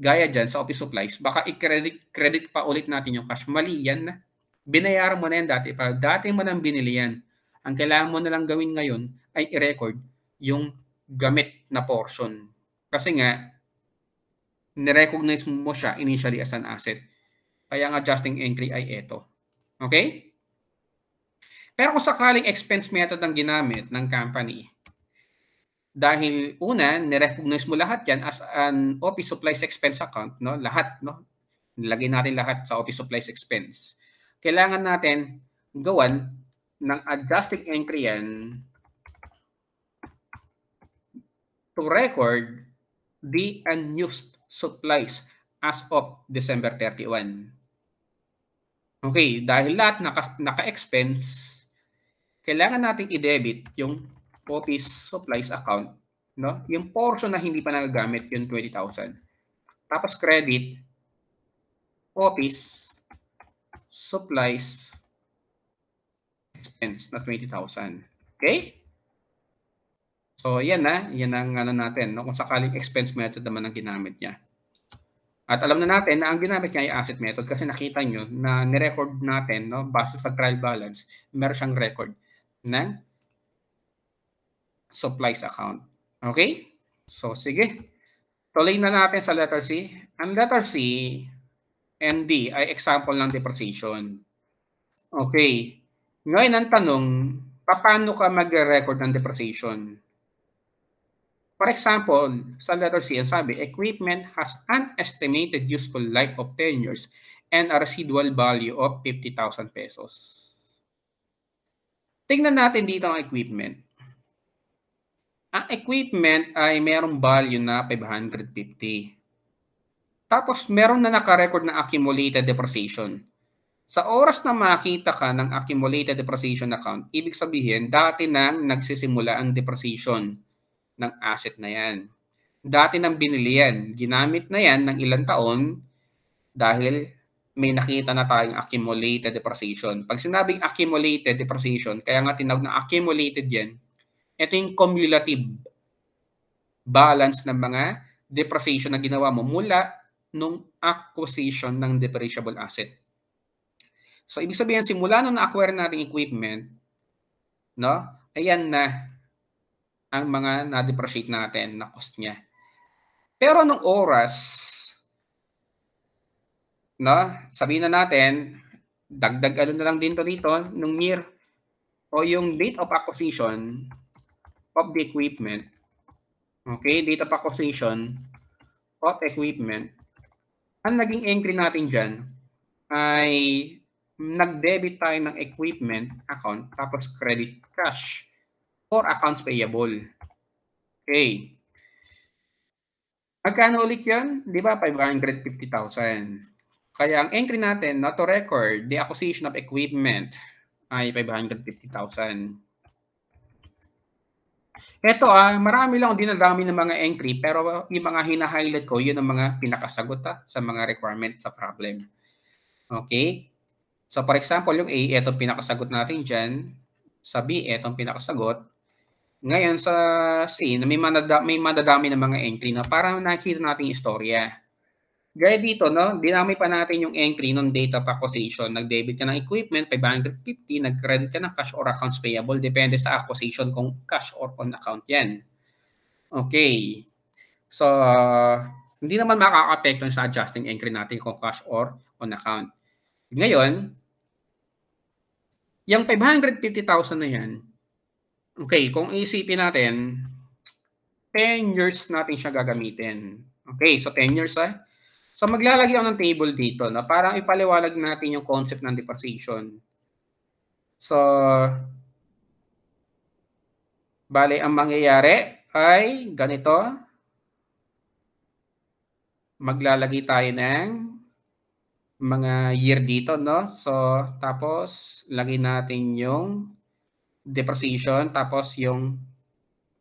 gaya dyan sa office supplies, baka i-credit credit pa ulit natin yung cash. Mali yan na. Binayaran mo na yan dati pa. Dati mo nang binili yan. Ang kailangan mo na lang gawin ngayon ay i-record yung gamit na portion. Kasi nga, nirecognize mo siya initially as an asset kaya ang adjusting entry ay ito. Okay? Pero kung sakaling expense method ang ginamit ng company, dahil una, nirecognize mo lahat yan as an office supplies expense account, no? lahat, no? nilagay natin lahat sa office supplies expense. Kailangan natin gawan ng adjusting entry yan to record the unused supplies as of December 31. Okay, dahil lahat naka, naka-expense, kailangan nating i-debit yung office supplies account, no? Yung portion na hindi pa nagagamit, yung 20,000. Tapos credit office supplies expense na 20,000. Okay? So, yan na. Yan ang ano natin. No? Kung sakaling expense method naman ang ginamit niya. At alam na natin na ang ginamit niya ay asset method kasi nakita nyo na nirecord natin no, base sa trial balance, meron siyang record ng supplies account. Okay? So, sige. Tuloy na natin sa letter C. Ang letter C and D ay example ng depreciation. Okay. Ngayon ang tanong, paano ka mag-record ng depreciation? For example, sa letter C, ang sabi, equipment has an estimated useful life of 10 years and a residual value of 50,000 pesos. Tingnan natin dito ang equipment. Ang equipment ay merong value na 550. Tapos meron na naka-record na accumulated depreciation. Sa oras na makita ka ng accumulated depreciation account, ibig sabihin dati nang nagsisimula ang depreciation ng asset na yan. Dati nang binili yan, ginamit na yan ng ilang taon dahil may nakita na tayong accumulated depreciation. Pag sinabing accumulated depreciation, kaya nga tinawag na accumulated yan, ito yung cumulative balance ng mga depreciation na ginawa mo mula nung acquisition ng depreciable asset. So, ibig sabihin, simula nung na-acquire natin equipment, no, ayan na, ang mga na-depreciate natin na cost niya. Pero nung oras, no, sabihin na natin, dagdag ano na lang din to dito, nung year o yung date of acquisition of the equipment. Okay, date of acquisition of equipment. Ang naging entry natin dyan ay nag-debit tayo ng equipment account tapos credit cash or accounts payable. Okay. Magkano ulit yan? Di ba? 550,000. Kaya ang entry natin, not to record, the acquisition of equipment ay 550,000. Ito ah, marami lang dinadami ng mga entry pero yung mga hina-highlight ko, yun ang mga pinakasagot ah, sa mga requirement sa problem. Okay? So for example, yung A, itong pinakasagot natin dyan. Sa B, itong pinakasagot. Ngayon sa na may, manada, may madadami ng mga entry na para nakikita natin istorya. Gaya dito, no, dinami pa natin yung entry ng data of acquisition. Nag-debit ka ng equipment, 550, nag-credit ka ng cash or accounts payable. Depende sa acquisition kung cash or on account yan. Okay. So, hindi naman makaka-apekto sa adjusting entry natin kung cash or on account. Ngayon, yung 550,000 na yan, okay, kung isipin natin, 10 years natin siya gagamitin. Okay, so 10 years ah. So maglalagay ako ng table dito na parang ipaliwalag natin yung concept ng depreciation. So, bale ang mangyayari ay ganito. Maglalagay tayo ng mga year dito, no? So, tapos lagay natin yung depreciation tapos yung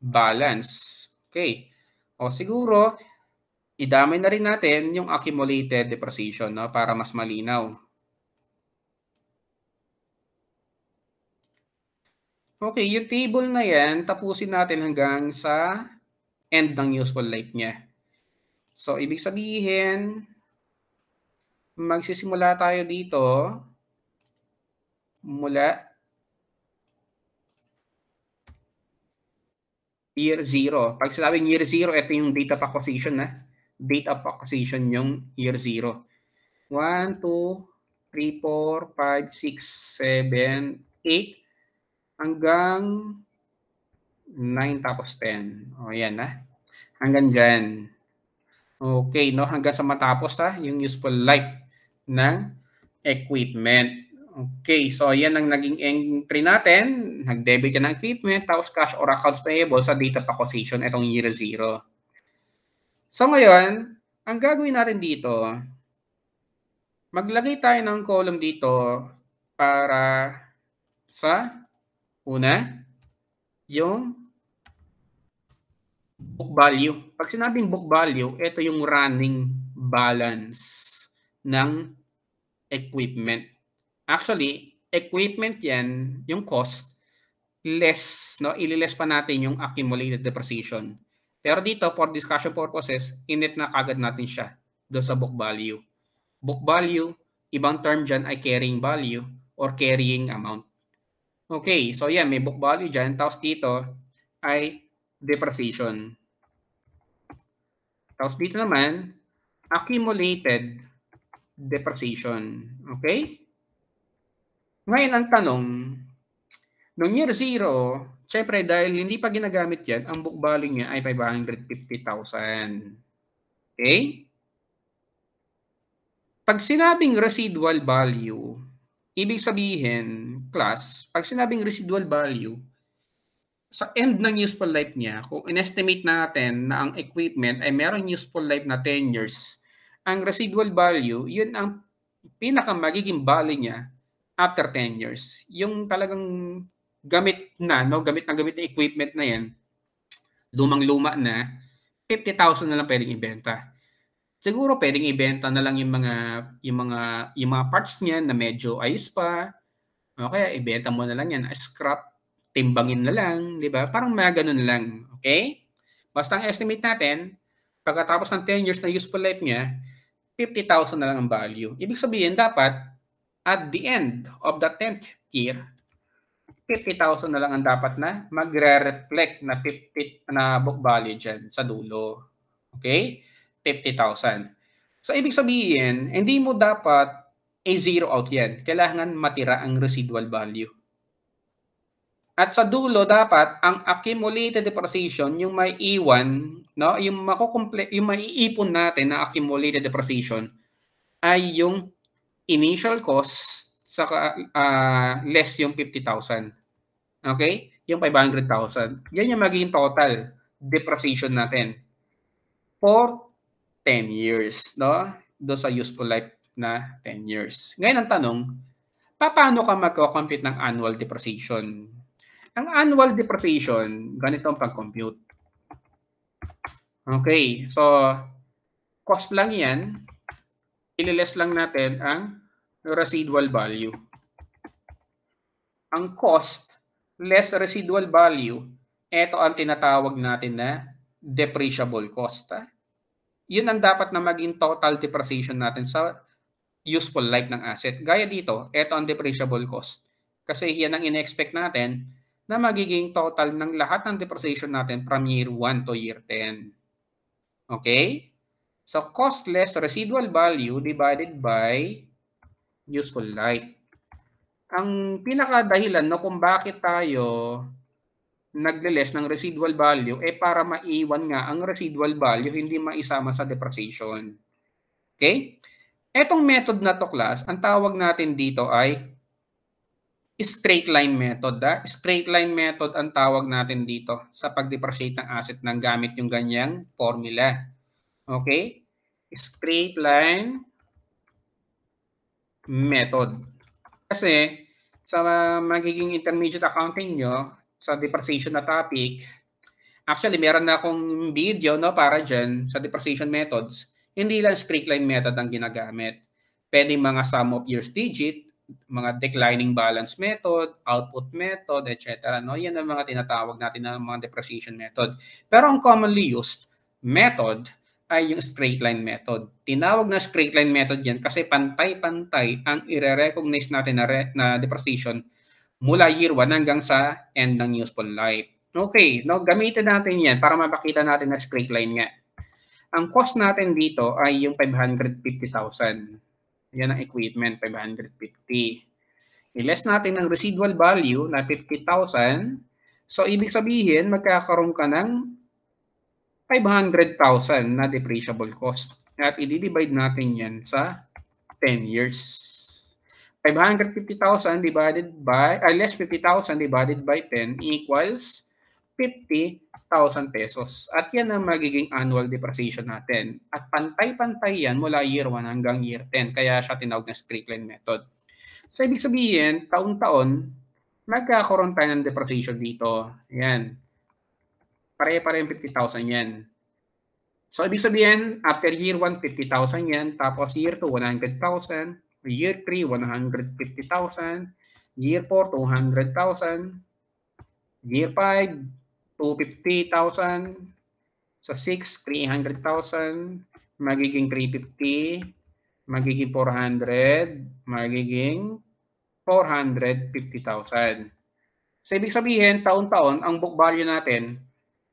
balance. Okay. O siguro idamay na rin natin yung accumulated depreciation no, para mas malinaw. Okay, yung table na yan, tapusin natin hanggang sa end ng useful life niya. So, ibig sabihin, magsisimula tayo dito mula year 0. Pag sinabing year 0, ito yung date of acquisition na date of acquisition yung year 0. 1, 2, 3, 4, 5, 6, 7, 8 hanggang 9 tapos 10. O yan na. Hanggang dyan. Okay, no? Hanggang sa matapos ta yung useful life ng equipment. Okay, so yan ang naging entry natin. Nag-debit ka ng equipment, tapos cash or accounts payable sa date of acquisition, itong year 0. So ngayon, ang gagawin natin dito, maglagay tayo ng column dito para sa una, yung book value. Pag sinabing book value, ito yung running balance ng equipment. Actually, equipment yan, yung cost, less, no? Ililess pa natin yung accumulated depreciation. Pero dito, for discussion purposes, init na kagad natin siya doon sa book value. Book value, ibang term dyan ay carrying value or carrying amount. Okay, so yan, may book value dyan. Tapos dito ay depreciation. Tapos dito naman, accumulated depreciation. Okay? Ngayon, ang tanong, noong year zero, Siyempre, dahil hindi pa ginagamit yan, ang book value niya ay 550,000. Okay? Pag sinabing residual value, ibig sabihin, class, pag sinabing residual value, sa end ng useful life niya, kung inestimate natin na ang equipment ay meron useful life na 10 years, ang residual value, yun ang pinaka value niya after 10 years. Yung talagang gamit na, no? gamit na gamit na equipment na yan, lumang-luma na, 50,000 na lang pwedeng ibenta. Siguro pwedeng ibenta na lang yung mga yung mga yung mga parts niya na medyo ayos pa. O kaya ibenta mo na lang yan, scrap, timbangin na lang, di ba? Parang mga ganun lang, okay? Basta ang estimate natin, pagkatapos ng 10 years na useful life niya, 50,000 na lang ang value. Ibig sabihin, dapat at the end of the 10th year, 50,000 na lang ang dapat na magre-reflect na 50 na book value dyan sa dulo. Okay? 50,000. So, ibig sabihin, hindi mo dapat a-zero out yan. Kailangan matira ang residual value. At sa dulo, dapat ang accumulated depreciation, yung may iwan, no, yung, makukomple- yung maiipon natin na accumulated depreciation, ay yung initial cost saka uh, less yung 50,000. Okay? Yung 500,000. Yan yung magiging total depreciation natin for 10 years, no? Do sa useful life na 10 years. Ngayon ang tanong, paano ka magko-compute ng annual depreciation? Ang annual depreciation, ganito ang pag-compute. Okay, so cost lang yan. Ililes lang natin ang residual value. Ang cost less residual value, ito ang tinatawag natin na depreciable cost. Ha? Yun ang dapat na maging total depreciation natin sa useful life ng asset. Gaya dito, ito ang depreciable cost. Kasi yan ang in-expect natin na magiging total ng lahat ng depreciation natin from year 1 to year 10. Okay? So, cost less residual value divided by useful life. Ang pinakadahilan no, kung bakit tayo nagle-less ng residual value eh para maiwan nga ang residual value hindi maisama sa depreciation. Okay? Etong method na to class, ang tawag natin dito ay straight line method. Ha? Straight line method ang tawag natin dito sa pag-depreciate ng asset ng gamit yung ganyang formula. Okay? Straight line method. Kasi sa magiging intermediate accounting nyo, sa depreciation na topic, actually meron na akong video no, para dyan sa depreciation methods. Hindi lang straight line method ang ginagamit. Pwede mga sum of years digit, mga declining balance method, output method, etc. No? Yan ang mga tinatawag natin na mga depreciation method. Pero ang commonly used method ay yung straight line method. Tinawag na straight line method yan kasi pantay-pantay ang ire-recognize natin na, re- na depreciation mula year 1 hanggang sa end ng useful life. Okay, no, gamitin natin yan para mapakita natin na straight line nga. Ang cost natin dito ay yung 550,000. Yan ang equipment, 550. I-less natin ng residual value na 50,000. So, ibig sabihin, magkakaroon ka ng 500,000 na depreciable cost. At i-divide natin yan sa 10 years. 550,000 divided by, uh, less 50,000 divided by 10 equals 50,000 pesos. At yan ang magiging annual depreciation natin. At pantay-pantay yan mula year 1 hanggang year 10. Kaya siya tinawag na straight line method. So, ibig sabihin, taon-taon, magkakaroon tayo ng depreciation dito. Yan. Pare-pare yung 50,000 yan. So, ibig sabihin, after year 1, 50,000 yan. Tapos year 2, 100,000. Year 3, 150,000. Year 4, 200,000. Year 5, 250,000. Sa 6, 300,000. Magiging 350. Magiging 400. Magiging 450,000. So, ibig sabihin, taon-taon, ang book value natin,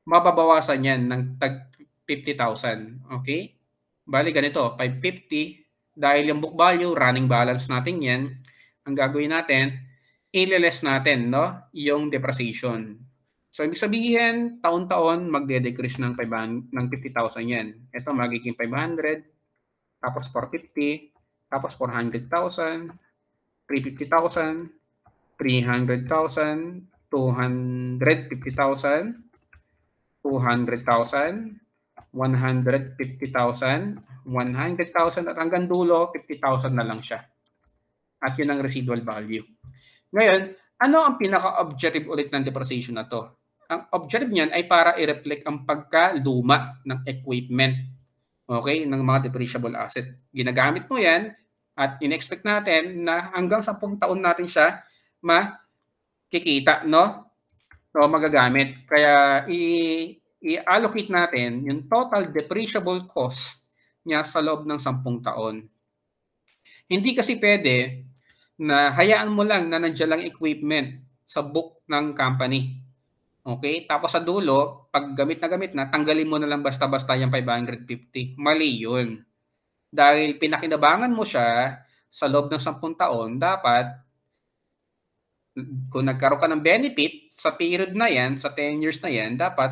mababawasan yan ng tag 50,000. Okay? Bali, ganito, 550. Dahil yung book value, running balance natin yan, ang gagawin natin, ililess natin no, yung depreciation. So, ibig sabihin, taon-taon, magde-decrease ng, 500, ng 50,000 yan. Ito, magiging 500, tapos 450, tapos 400,000, 350,000, 300,000, 250,000, 200,000, 150,000, 100,000 at hanggang dulo, 50,000 na lang siya. At yun ang residual value. Ngayon, ano ang pinaka-objective ulit ng depreciation na to? ang objective niyan ay para i-reflect ang pagkaluma ng equipment. Okay? Ng mga depreciable asset. Ginagamit mo yan at in-expect natin na hanggang 10 taon natin siya makikita, no? So, magagamit. Kaya i- i-allocate natin yung total depreciable cost niya sa loob ng 10 taon. Hindi kasi pwede na hayaan mo lang na nandiyan lang equipment sa book ng company. Okay? Tapos sa dulo, pag gamit na gamit na, tanggalin mo na lang basta-basta yung 550. Mali yun. Dahil pinakinabangan mo siya sa loob ng 10 taon, dapat kung nagkaroon ka ng benefit sa period na yan, sa 10 years na yan, dapat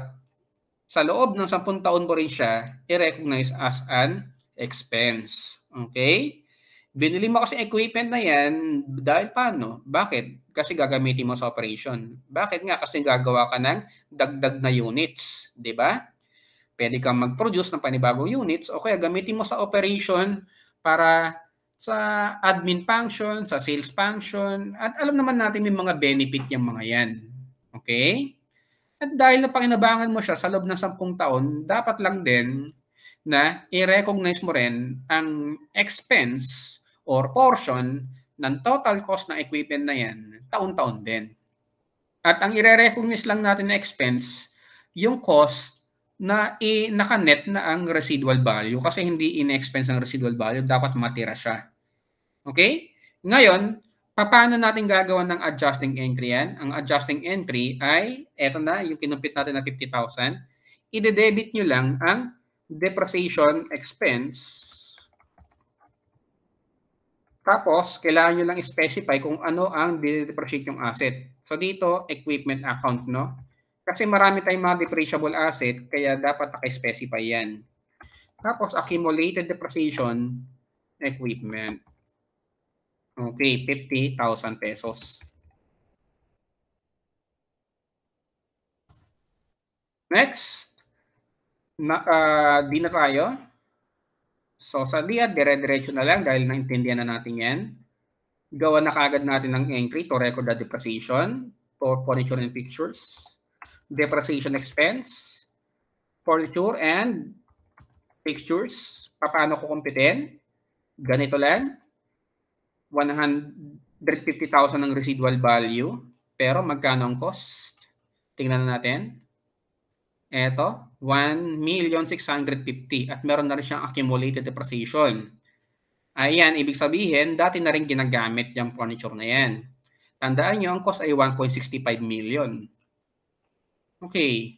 sa loob ng 10 taon mo rin siya i-recognize as an expense. Okay? Binili mo kasi equipment na yan dahil paano? Bakit? Kasi gagamitin mo sa operation. Bakit nga? Kasi gagawa ka ng dagdag na units. Ba? Pwede kang mag-produce ng panibagong units o kaya gamitin mo sa operation para sa admin function, sa sales function. At alam naman natin may mga benefit yung mga yan. Okay? At dahil napakinabangan mo siya sa loob ng 10 taon, dapat lang din na i-recognize mo rin ang expense or portion ng total cost ng equipment na yan taon-taon din. At ang i-recognize lang natin na expense, yung cost na i naka-net na ang residual value kasi hindi in-expense ang residual value, dapat matira siya. Okay? Ngayon, paano natin gagawa ng adjusting entry yan? Ang adjusting entry ay, eto na, yung kinumpit natin na 50,000. I-debit nyo lang ang depreciation expense. Tapos, kailangan nyo lang specify kung ano ang depreciate yung asset. So dito, equipment account, no? Kasi marami tayong mga depreciable asset, kaya dapat naka-specify yan. Tapos, accumulated depreciation equipment. Okay, 50,000 pesos. Next, na, uh, di na tayo. So sa DIAD, dire-diretso na lang dahil naintindihan na natin yan. Gawa na kagad natin ng entry to record the depreciation for furniture and pictures, depreciation expense, furniture and fixtures. Paano ko kumpitin? Ganito lang. 150,000 ang residual value. Pero magkano ang cost? Tingnan natin. Ito, 1,650,000 at meron na rin siyang accumulated depreciation. Ayan, ibig sabihin, dati na rin ginagamit yung furniture na yan. Tandaan nyo, ang cost ay 1.65 million. Okay.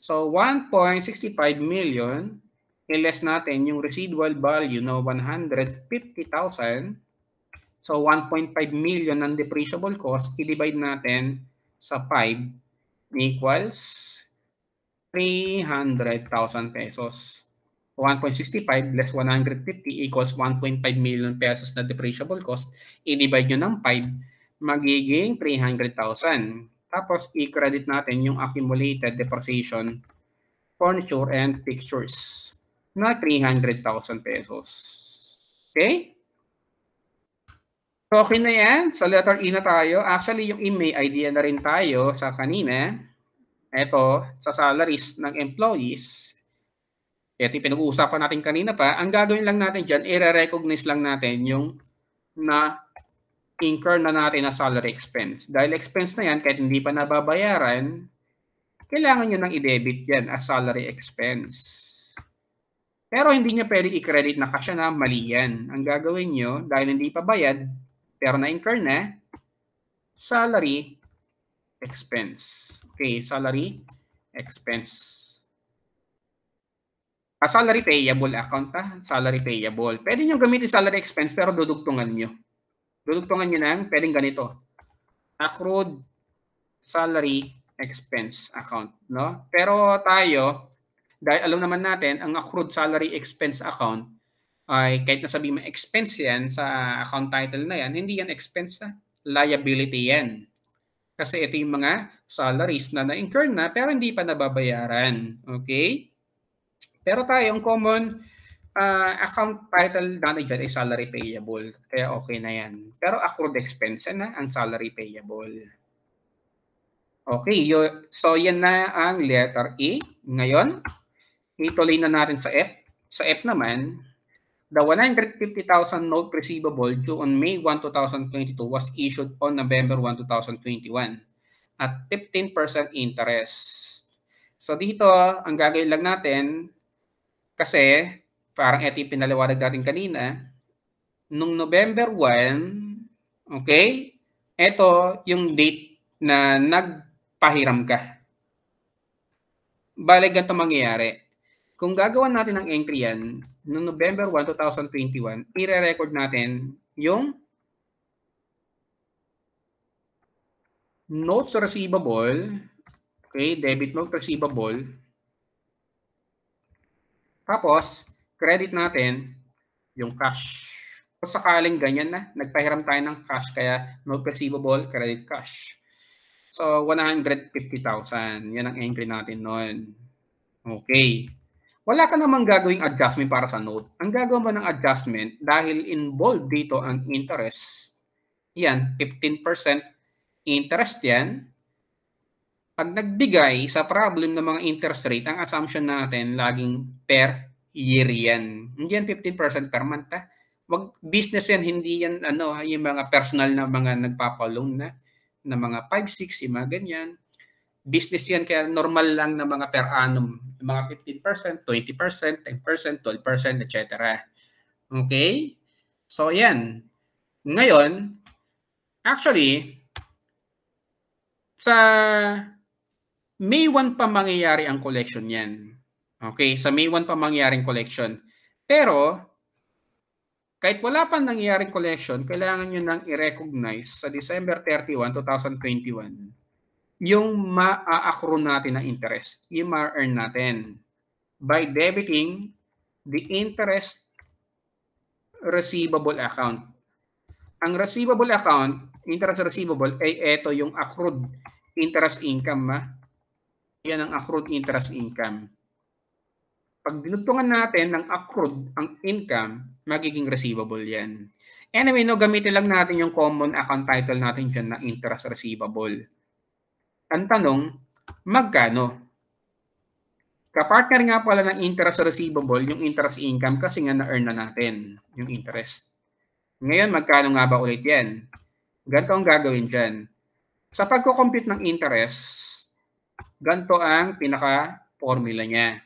So, 1.65 million, i-less natin yung residual value na 150,000. So, 1.5 million ng depreciable cost, i-divide natin sa 5 equals 300,000 pesos. 1.65 less 150 equals 1.5 million pesos na depreciable cost. I-divide nyo ng 5, magiging 300,000. Tapos, i-credit natin yung accumulated depreciation, furniture, and fixtures na 300,000 pesos. Okay? Okay na yan. Sa letter E na tayo. Actually, yung E may idea na rin tayo sa kanina eto sa salaries ng employees, ito yung pinag-uusapan natin kanina pa, ang gagawin lang natin dyan, i-recognize lang natin yung na incur na natin na salary expense. Dahil expense na yan, kahit hindi pa nababayaran, kailangan nyo nang i-debit yan as salary expense. Pero hindi nyo pwede i-credit na kasya na mali yan. Ang gagawin nyo, dahil hindi pa bayad, pero na-incur na, salary expense. Okay, salary expense. A salary payable account ha, salary payable. Pwede nyo gamitin salary expense pero dudugtungan nyo. Dudugtungan nyo ng pwedeng ganito. Accrued salary expense account, no? Pero tayo dahil alam naman natin ang accrued salary expense account ay kahit na sabihin mo expense yan sa account title na yan, hindi yan expense ha. Liability yan. Kasi ito yung mga salaries na na-incur na pero hindi pa nababayaran. Okay? Pero tayo, ang common uh, account title natin dyan ay salary payable. Kaya okay na yan. Pero accrued expense na ang salary payable. Okay, so yan na ang letter E. Ngayon, ituloy na natin sa F. Sa F naman, The 150,000 note receivable due on May 1, 2022 was issued on November 1, 2021 at 15% interest. So dito, ang gagawin lang natin, kasi parang ito yung pinaliwanag natin kanina, nung November 1, okay, ito yung date na nagpahiram ka. Bale, ganito mangyayari kung gagawa natin ng entry yan, noong November 1, 2021, i-record natin yung notes receivable, okay, debit note receivable, tapos, credit natin yung cash. Kung sakaling ganyan na, nagpahiram tayo ng cash, kaya note receivable, credit cash. So, 150,000. Yan ang entry natin noon. Okay wala ka namang gagawing adjustment para sa note. Ang gagawin mo ng adjustment dahil involved dito ang interest. Yan, 15% interest yan. pag nagbigay sa problem ng mga interest rate, ang assumption natin laging per year yan. Hindi yan 15% per month. Ha? Wag, business yan, hindi yan ano, yung mga personal na mga nagpapaloan na, na mga 5, 6, yung mga ganyan. Business yan, kaya normal lang na mga per annum. Mga 15%, 20%, 10%, 12%, etc. Okay? So, yan. Ngayon, actually, sa May 1 pa mangyayari ang collection yan. Okay, sa May 1 pa mangyayaring collection. Pero, kahit wala pa nangyayaring collection, kailangan nyo nang i-recognize sa December 31, 2021, yung ma-accrue natin na interest, yung ma-earn natin by debiting the interest receivable account. Ang receivable account, interest receivable, ay ito yung accrued interest income. Ma. Yan ang accrued interest income. Pag dinugtungan natin ng accrued ang income, magiging receivable yan. Anyway, no, gamitin lang natin yung common account title natin dyan na interest receivable. Ang tanong, magkano? Kapartner nga pala ng interest receivable, yung interest income kasi nga na-earn na natin yung interest. Ngayon, magkano nga ba ulit yan? Ganito ang gagawin dyan. Sa pagko-compute ng interest, ganito ang pinaka-formula niya.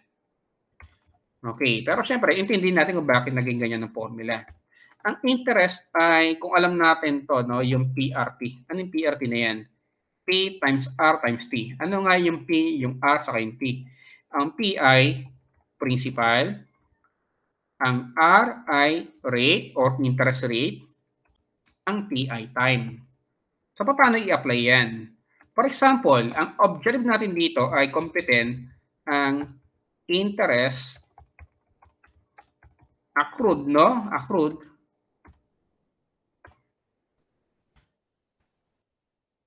Okay, pero syempre, intindihin natin kung bakit naging ganyan ang formula. Ang interest ay, kung alam natin to, no, yung PRT. Ano yung PRT na yan? P times R times T. Ano nga yung P, yung R, saka yung T? Ang P ay principal, ang R ay rate or interest rate, ang T ay time. So, paano i-apply yan? For example, ang objective natin dito ay competent ang interest accrued, no? Accrued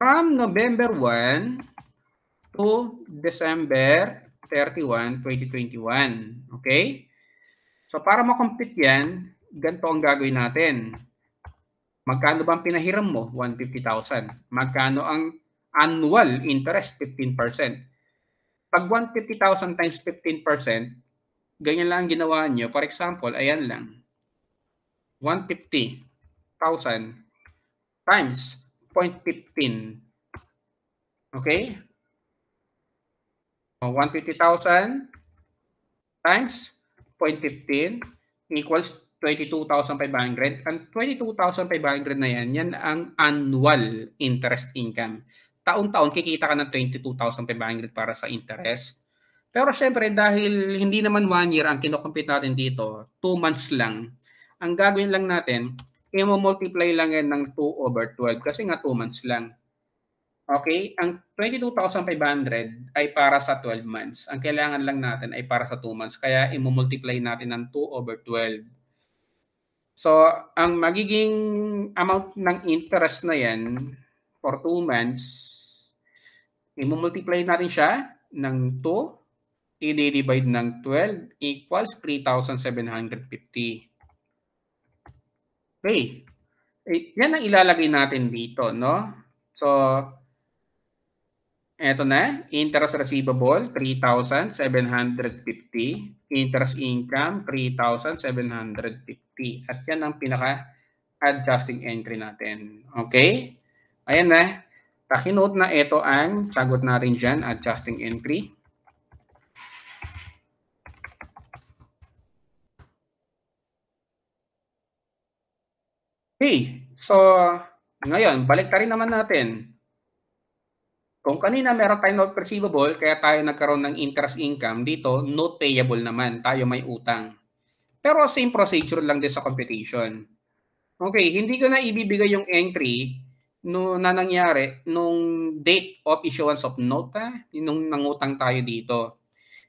from November 1 to December 31, 2021. Okay? So para makompute yan, ganito ang gagawin natin. Magkano ba ang pinahiram mo? 150,000. Magkano ang annual interest? 15%. Pag 150,000 times 15%, ganyan lang ang ginawa nyo. For example, ayan lang. 150,000 times 0.15. Okay? 150,000 times 0.15 equals 22,500. And 22,500 na yan, yan ang annual interest income. Taon-taon kikita ka ng 22,500 para sa interest. Pero syempre dahil hindi naman one year ang kinocompute natin dito, two months lang. Ang gagawin lang natin, i-multiply lang yan ng 2 over 12 kasi nga 2 months lang. Okay? Ang 22,500 ay para sa 12 months. Ang kailangan lang natin ay para sa 2 months. Kaya i-multiply natin ng 2 over 12. So, ang magiging amount ng interest na yan for 2 months, i-multiply natin siya ng 2, i-divide ng 12 equals 3,750. Okay. Eh, yan ang ilalagay natin dito, no? So, Eto na, interest receivable, 3,750. Interest income, 3,750. At yan ang pinaka-adjusting entry natin. Okay? Ayan na. Pakinote na ito ang sagot natin dyan, adjusting entry. Okay, so ngayon, balik ta naman natin. Kung kanina meron tayong note receivable, kaya tayo nagkaroon ng interest income, dito note payable naman, tayo may utang. Pero same procedure lang din sa computation. Okay, hindi ko na ibibigay yung entry no, na nangyari nung date of issuance of note, ha? nung nangutang tayo dito.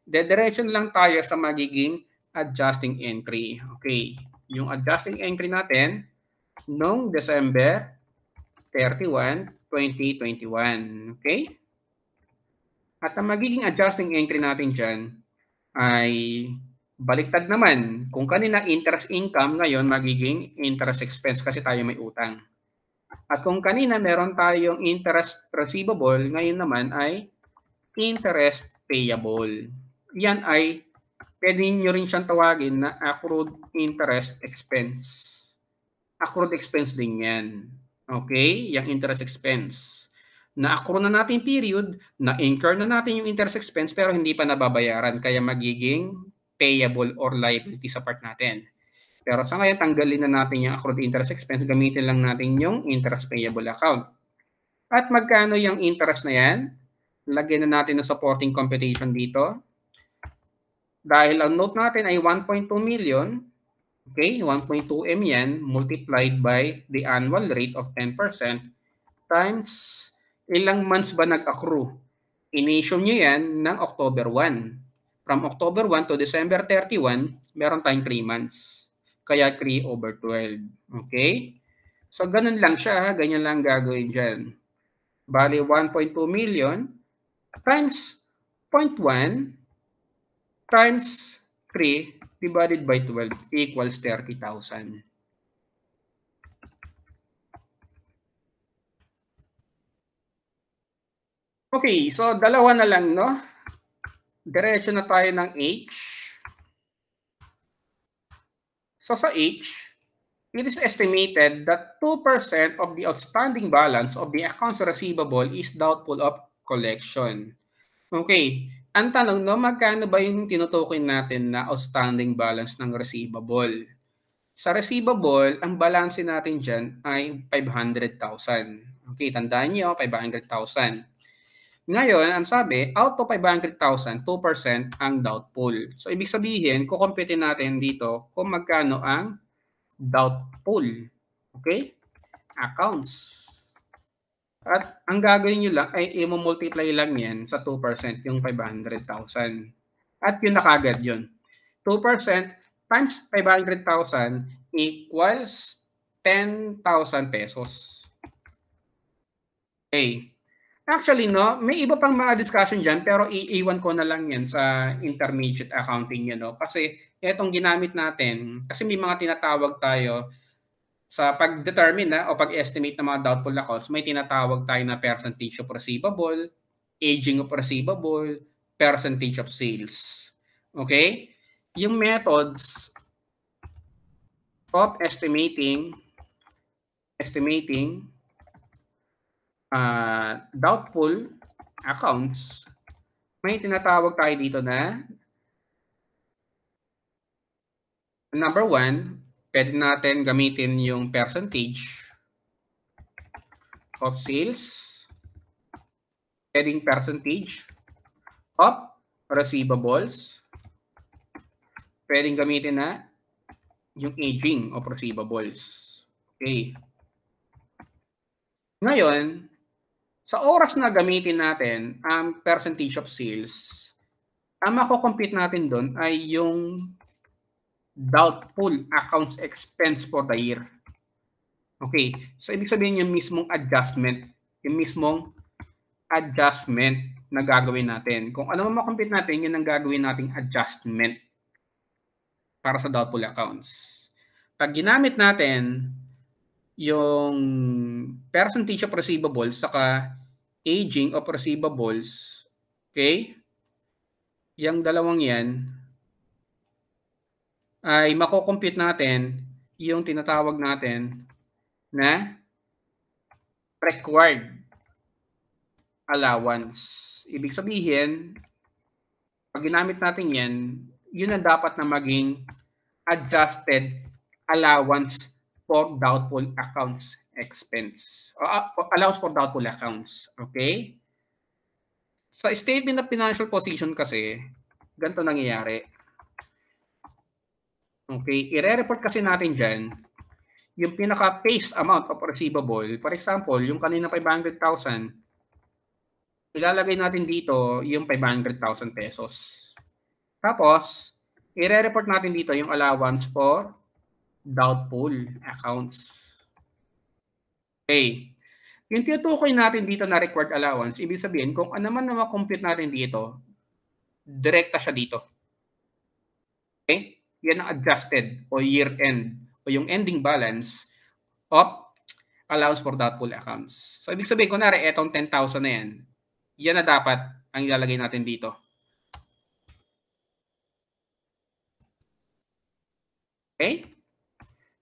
Dediretso lang tayo sa magiging adjusting entry. Okay, yung adjusting entry natin nung December 31, 2021. Okay? At ang magiging adjusting entry natin dyan ay baliktad naman. Kung kanina interest income, ngayon magiging interest expense kasi tayo may utang. At kung kanina meron tayong interest receivable, ngayon naman ay interest payable. Yan ay pwede nyo rin siyang tawagin na accrued interest expense. Accrued expense din yan. Okay? Yung interest expense. Na-accrue na natin period, na-incur na natin yung interest expense pero hindi pa nababayaran kaya magiging payable or liability sa part natin. Pero sa ngayon, tanggalin na natin yung accrued interest expense, gamitin lang natin yung interest payable account. At magkano yung interest na yan? Lagyan na natin ng supporting computation dito. Dahil ang note natin ay 1.2 million, okay, 1.2 M yan, multiplied by the annual rate of 10% times ilang months ba nag-accrue? In-issue nyo yan ng October 1. From October 1 to December 31, meron tayong 3 months. Kaya 3 over 12. Okay? So, ganun lang siya. Ganyan lang gagawin dyan. Bali, 1.2 million times 0.1 times 3 divided by 12 equals 30,000. Okay, so dalawa na lang, no? Diretso na tayo ng H. So sa H, it is estimated that 2% of the outstanding balance of the accounts receivable is doubtful of collection. Okay, ang tanong, no, magkano ba yung tinutukoy natin na outstanding balance ng receivable? Sa receivable, ang balance natin dyan ay 500,000. Okay, tandaan nyo, 500,000. Ngayon, ang sabi, out of 500,000, 2% ang doubtful. So, ibig sabihin, kukumpitin natin dito kung magkano ang doubtful. Okay? Accounts. At ang gagawin nyo lang ay i-multiply lang yan sa 2%, yung 500,000. At yun na kagad yun. 2% times 500,000 equals 10,000 pesos. Okay. Actually, no, may iba pang mga discussion dyan, pero iiwan ko na lang yan sa intermediate accounting yun, no? Kasi itong ginamit natin, kasi may mga tinatawag tayo sa pag-determine na o pag-estimate ng mga doubtful accounts, may tinatawag tayo na percentage of receivable, aging of receivable, percentage of sales. Okay? Yung methods of estimating estimating uh, doubtful accounts, may tinatawag tayo dito na number one, pwede natin gamitin yung percentage of sales, pwedeng percentage of receivables, pwedeng gamitin na yung aging of receivables. Okay. Ngayon, sa oras na gamitin natin ang percentage of sales, ang mako-compute natin doon ay yung doubtful accounts expense for the year. Okay, so ibig sabihin yung mismong adjustment, yung mismong adjustment na gagawin natin. Kung ano man makompute natin, yun ang gagawin nating adjustment para sa doubtful accounts. Pag ginamit natin yung percentage of receivables saka aging of receivables, okay? Yang dalawang yan ay mako-compute natin yung tinatawag natin na required allowance. Ibig sabihin, pag ginamit natin yan, yun ang dapat na maging adjusted allowance for doubtful accounts expense. O, uh, allows for doubtful accounts. Okay? Sa statement of financial position kasi, ganito nangyayari. Okay, ire-report kasi natin dyan yung pinaka-face amount of receivable. For example, yung kanina 500,000, ilalagay natin dito yung 500,000 pesos. Tapos, ire-report natin dito yung allowance for doubtful accounts. Okay. Yung tinutukoy natin dito na required allowance, ibig sabihin, kung ano man na ma-compute natin dito, direkta siya dito. Okay? Yan ang adjusted o year-end o yung ending balance of allowance for doubtful accounts. So, ibig sabihin, kunwari, etong 10,000 na yan, yan na dapat ang ilalagay natin dito. Okay?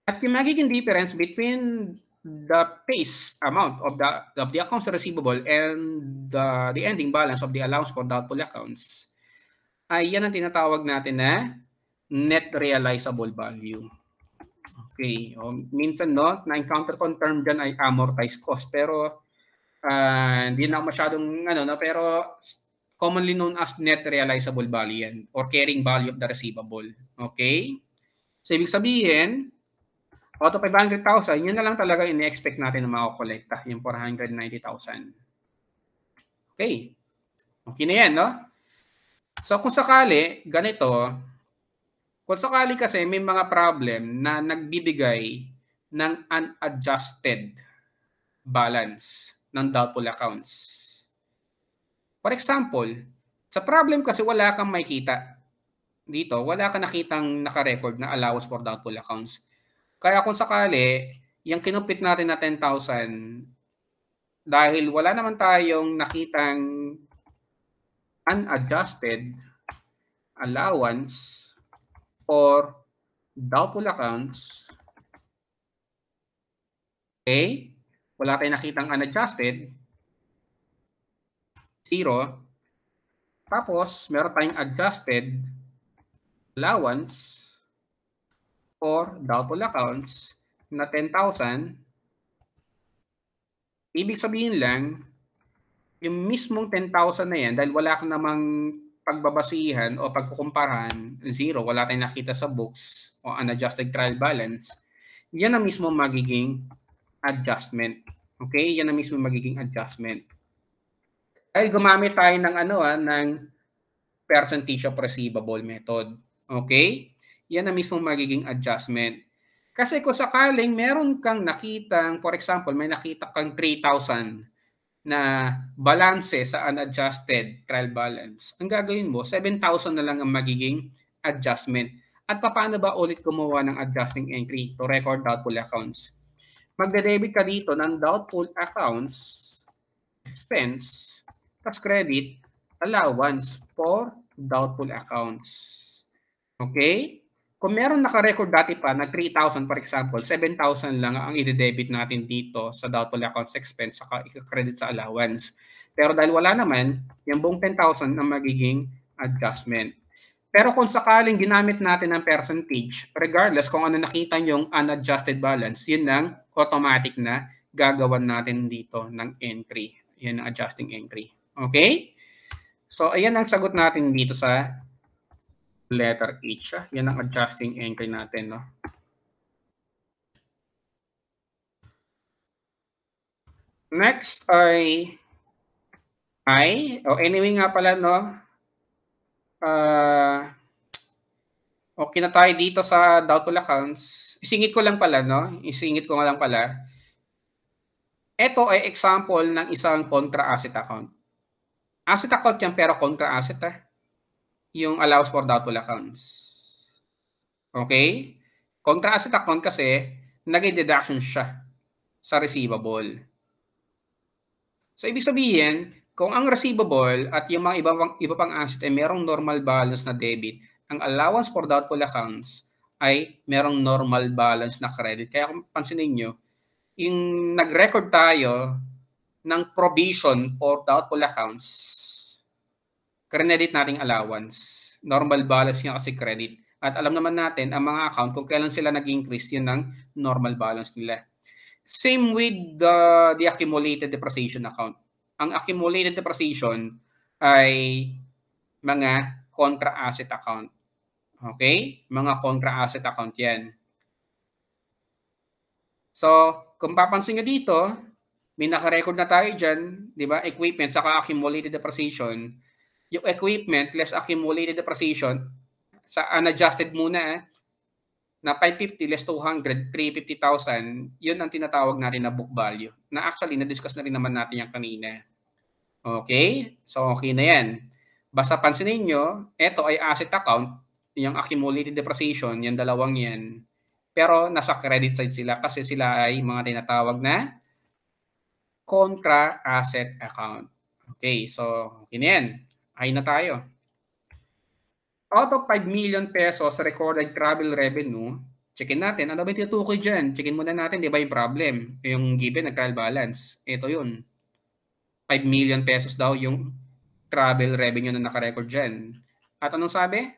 At yung magiging difference between the face amount of the of the accounts receivable and the the ending balance of the allowance for doubtful accounts ay yan ang tinatawag natin na net realizable value. Okay, o, minsan no, na-encounter ko term dyan ay amortized cost pero uh, hindi na masyadong ano no, pero commonly known as net realizable value yan or carrying value of the receivable. Okay? So ibig sabihin, out of 500,000, yun na lang talaga ini-expect natin na makakolekta, yung 490,000. Okay. Okay na yan, no? So kung sakali, ganito, kung sakali kasi may mga problem na nagbibigay ng unadjusted balance ng doubtful accounts. For example, sa problem kasi wala kang makita dito, wala ka nakitang naka-record na allowance for doubtful accounts. Kaya kung sakali, yung kinupit natin na 10,000, dahil wala naman tayong nakitang unadjusted allowance or doubtful accounts, okay, wala tayong nakitang unadjusted, zero, tapos meron tayong adjusted, allowance for doubtful accounts na 10,000, ibig sabihin lang, yung mismong 10,000 na yan, dahil wala ka namang pagbabasihan o pagkukumparahan, zero, wala tayong nakita sa books o unadjusted trial balance, yan ang mismo magiging adjustment. Okay? Yan ang mismo magiging adjustment. Dahil gumamit tayo ng ano ah, ng percentage of receivable method. Okay? Yan na mismo magiging adjustment. Kasi kung sakaling meron kang nakitang, for example, may nakita kang 3,000 na balance sa unadjusted trial balance, ang gagawin mo, 7,000 na lang ang magiging adjustment. At paano ba ulit gumawa ng adjusting entry to record doubtful accounts? Magde-debit ka dito ng doubtful accounts expense plus credit allowance for doubtful accounts. Okay? Kung meron naka-record dati pa na 3,000 for example, 7,000 lang ang i-debit natin dito sa doubtful accounts expense saka i-credit sa allowance. Pero dahil wala naman, yung buong 10,000 ang magiging adjustment. Pero kung sakaling ginamit natin ang percentage, regardless kung ano nakita yung unadjusted balance, yun ang automatic na gagawan natin dito ng entry. Yan ang adjusting entry. Okay? So, ayan ang sagot natin dito sa letter H. Ah. Yan ang adjusting entry natin. No? Next ay I. O oh, anyway nga pala, no? Uh, okay na tayo dito sa doubtful accounts. Isingit ko lang pala, no? Isingit ko nga lang pala. Ito ay example ng isang contra asset account. Asset account yan pero contra asset eh yung allows for doubtful accounts. Okay? Contra asset account kasi, naging deduction siya sa receivable. So, ibig sabihin, kung ang receivable at yung mga iba pang, iba pang asset ay merong normal balance na debit, ang allowance for doubtful accounts ay merong normal balance na credit. Kaya kung pansinin nyo, yung nag-record tayo ng provision for doubtful accounts, credit nating allowance. Normal balance niya kasi credit. At alam naman natin, ang mga account, kung kailan sila nag-increase, yun ng normal balance nila. Same with the, the accumulated depreciation account. Ang accumulated depreciation ay mga contra asset account. Okay? Mga contra asset account yan. So, kung papansin nyo dito, may naka-record na tayo dyan, di ba? Equipment, saka accumulated depreciation yung equipment less accumulated depreciation sa unadjusted muna eh, na 550 less 200, 350,000, yun ang tinatawag natin na book value. Na actually, na-discuss na rin naman natin yan kanina. Okay? So, okay na yan. Basta pansinin nyo, ito ay asset account, yung accumulated depreciation, yung dalawang yan. Pero nasa credit side sila kasi sila ay mga tinatawag na contra asset account. Okay, so yun yan. Ay na tayo. Out of 5 million pesos recorded travel revenue, checkin natin. Ano ba yung tinutukoy dyan? Checkin muna natin, di ba yung problem? Yung given na trial balance. Ito yun. 5 million pesos daw yung travel revenue na nakarecord dyan. At anong sabi?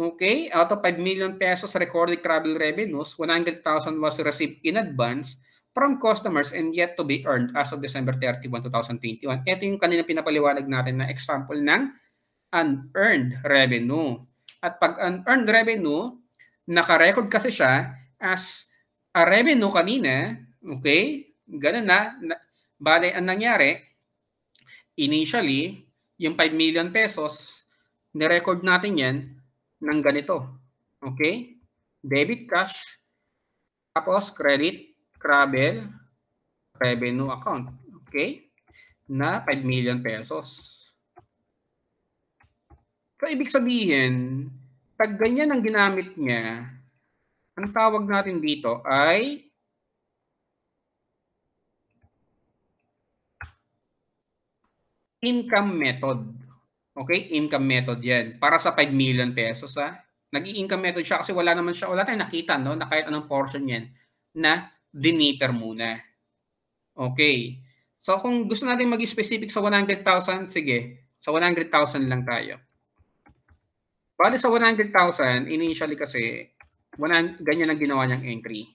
Okay, out of 5 million pesos recorded travel revenues, 100,000 was received in advance from customers and yet to be earned as of December 31, 2021. Ito yung kanina pinapaliwanag natin na example ng unearned revenue. At pag unearned revenue, naka-record kasi siya as a revenue kanina, okay? Ganun na, bale ang nangyari, initially, yung 5 million pesos, ni-record natin yan ng ganito. Okay? Debit cash, tapos credit, travel, revenue account. Okay? Na 5 million pesos. So, ibig sabihin, pag ganyan ang ginamit niya, ang tawag natin dito ay income method. Okay? Income method yan. Para sa 5 million pesos ha. Nag-i-income method siya kasi wala naman siya, wala tayong nakita no, na kahit anong portion yan na diniter muna. Okay. So kung gusto natin mag-specific sa 100,000, sige, sa 100,000 lang tayo. Bali sa 100,000, initially kasi, wala, ganyan ang ginawa niyang entry.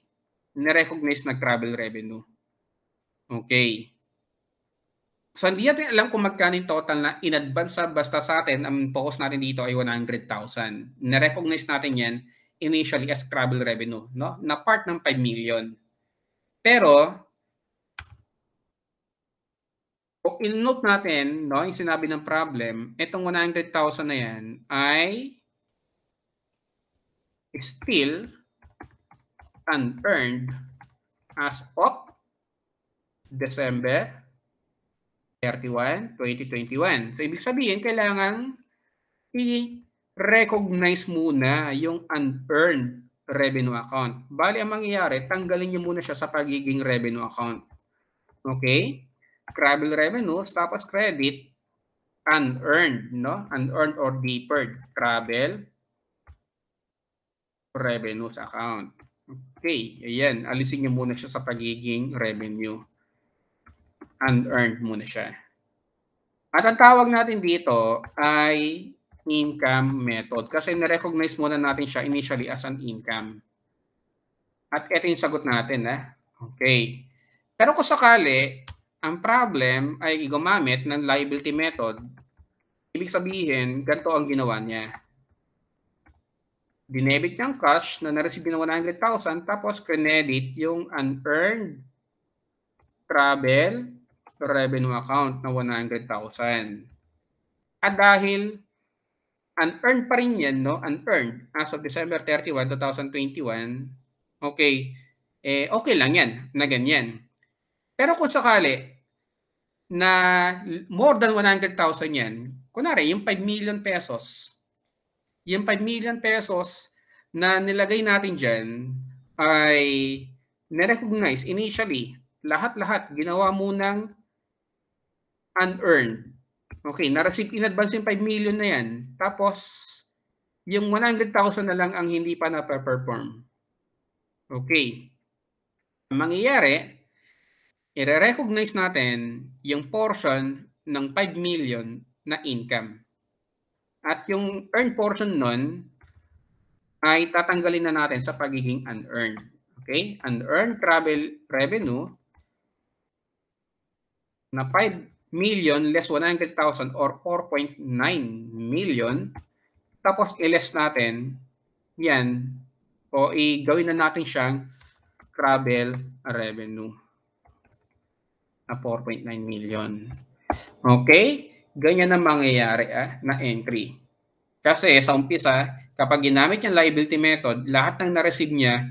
Nirecognize na travel revenue. Okay. So hindi natin alam kung magkano yung total na in advance basta sa atin, ang focus natin dito ay 100,000. Nirecognize natin yan initially as travel revenue, no? Na part ng 5 million. Pero, kung in-note natin, no, yung sinabi ng problem, itong 100,000 na yan ay still unearned as of December 31, 2021. So, ibig sabihin, kailangan i-recognize muna yung unearned revenue account. Bali, ang mangyayari, tanggalin nyo muna siya sa pagiging revenue account. Okay? travel revenues, tapos credit, unearned, no? Unearned or deferred travel revenues account. Okay, ayan. Alisin niyo muna siya sa pagiging revenue. Unearned muna siya. At ang tawag natin dito ay income method kasi na-recognize muna natin siya initially as an income. At ito yung sagot natin. Eh? Okay. Pero kung sakali, ang problem ay gumamit ng liability method. Ibig sabihin, ganito ang ginawa niya. Dinebit niyang cash na na-receive ng 100,000 tapos credit yung unearned travel revenue account na 100,000. At dahil unearned pa rin yan, no? unearned as of December 31, 2021, okay, eh, okay lang yan na ganyan. Pero kung sakali, na more than 100,000 yan, kunwari, yung 5 million pesos, yung 5 million pesos na nilagay natin dyan ay na-recognize initially, lahat-lahat ginawa munang unearned. Okay, na-receive in advance yung 5 million na yan. Tapos, yung 100,000 na lang ang hindi pa na-perform. Okay. Ang mangyayari, i-recognize natin yung portion ng 5 million na income. At yung earned portion nun ay tatanggalin na natin sa pagiging unearned. Okay? Unearned travel revenue na 5 million less 100,000 or 4.9 million. Tapos i-less natin yan o i-gawin na natin siyang travel revenue na 4.9 million. Okay? Ganyan ang mangyayari ah, na entry. Kasi sa umpisa, kapag ginamit yung liability method, lahat ng na-receive niya,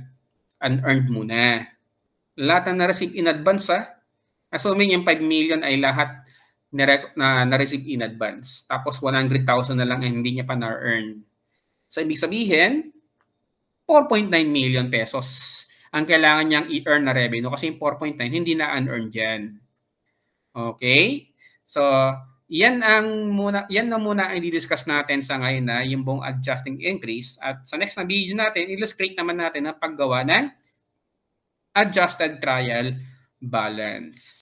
unearned muna. Lahat ng na-receive in advance, ah, assuming yung 5 million ay lahat na na-receive in advance. Tapos 100,000 na lang ang hindi niya pa na-earn. So, ibig sabihin, 4.9 million pesos ang kailangan niyang i-earn na revenue kasi yung 4.9 hindi na unearned yan. Okay? So, yan ang muna yan na muna ang i-discuss natin sa ngayon na yung buong adjusting increase at sa next na video natin illustrate naman natin ang paggawa ng adjusted trial balance.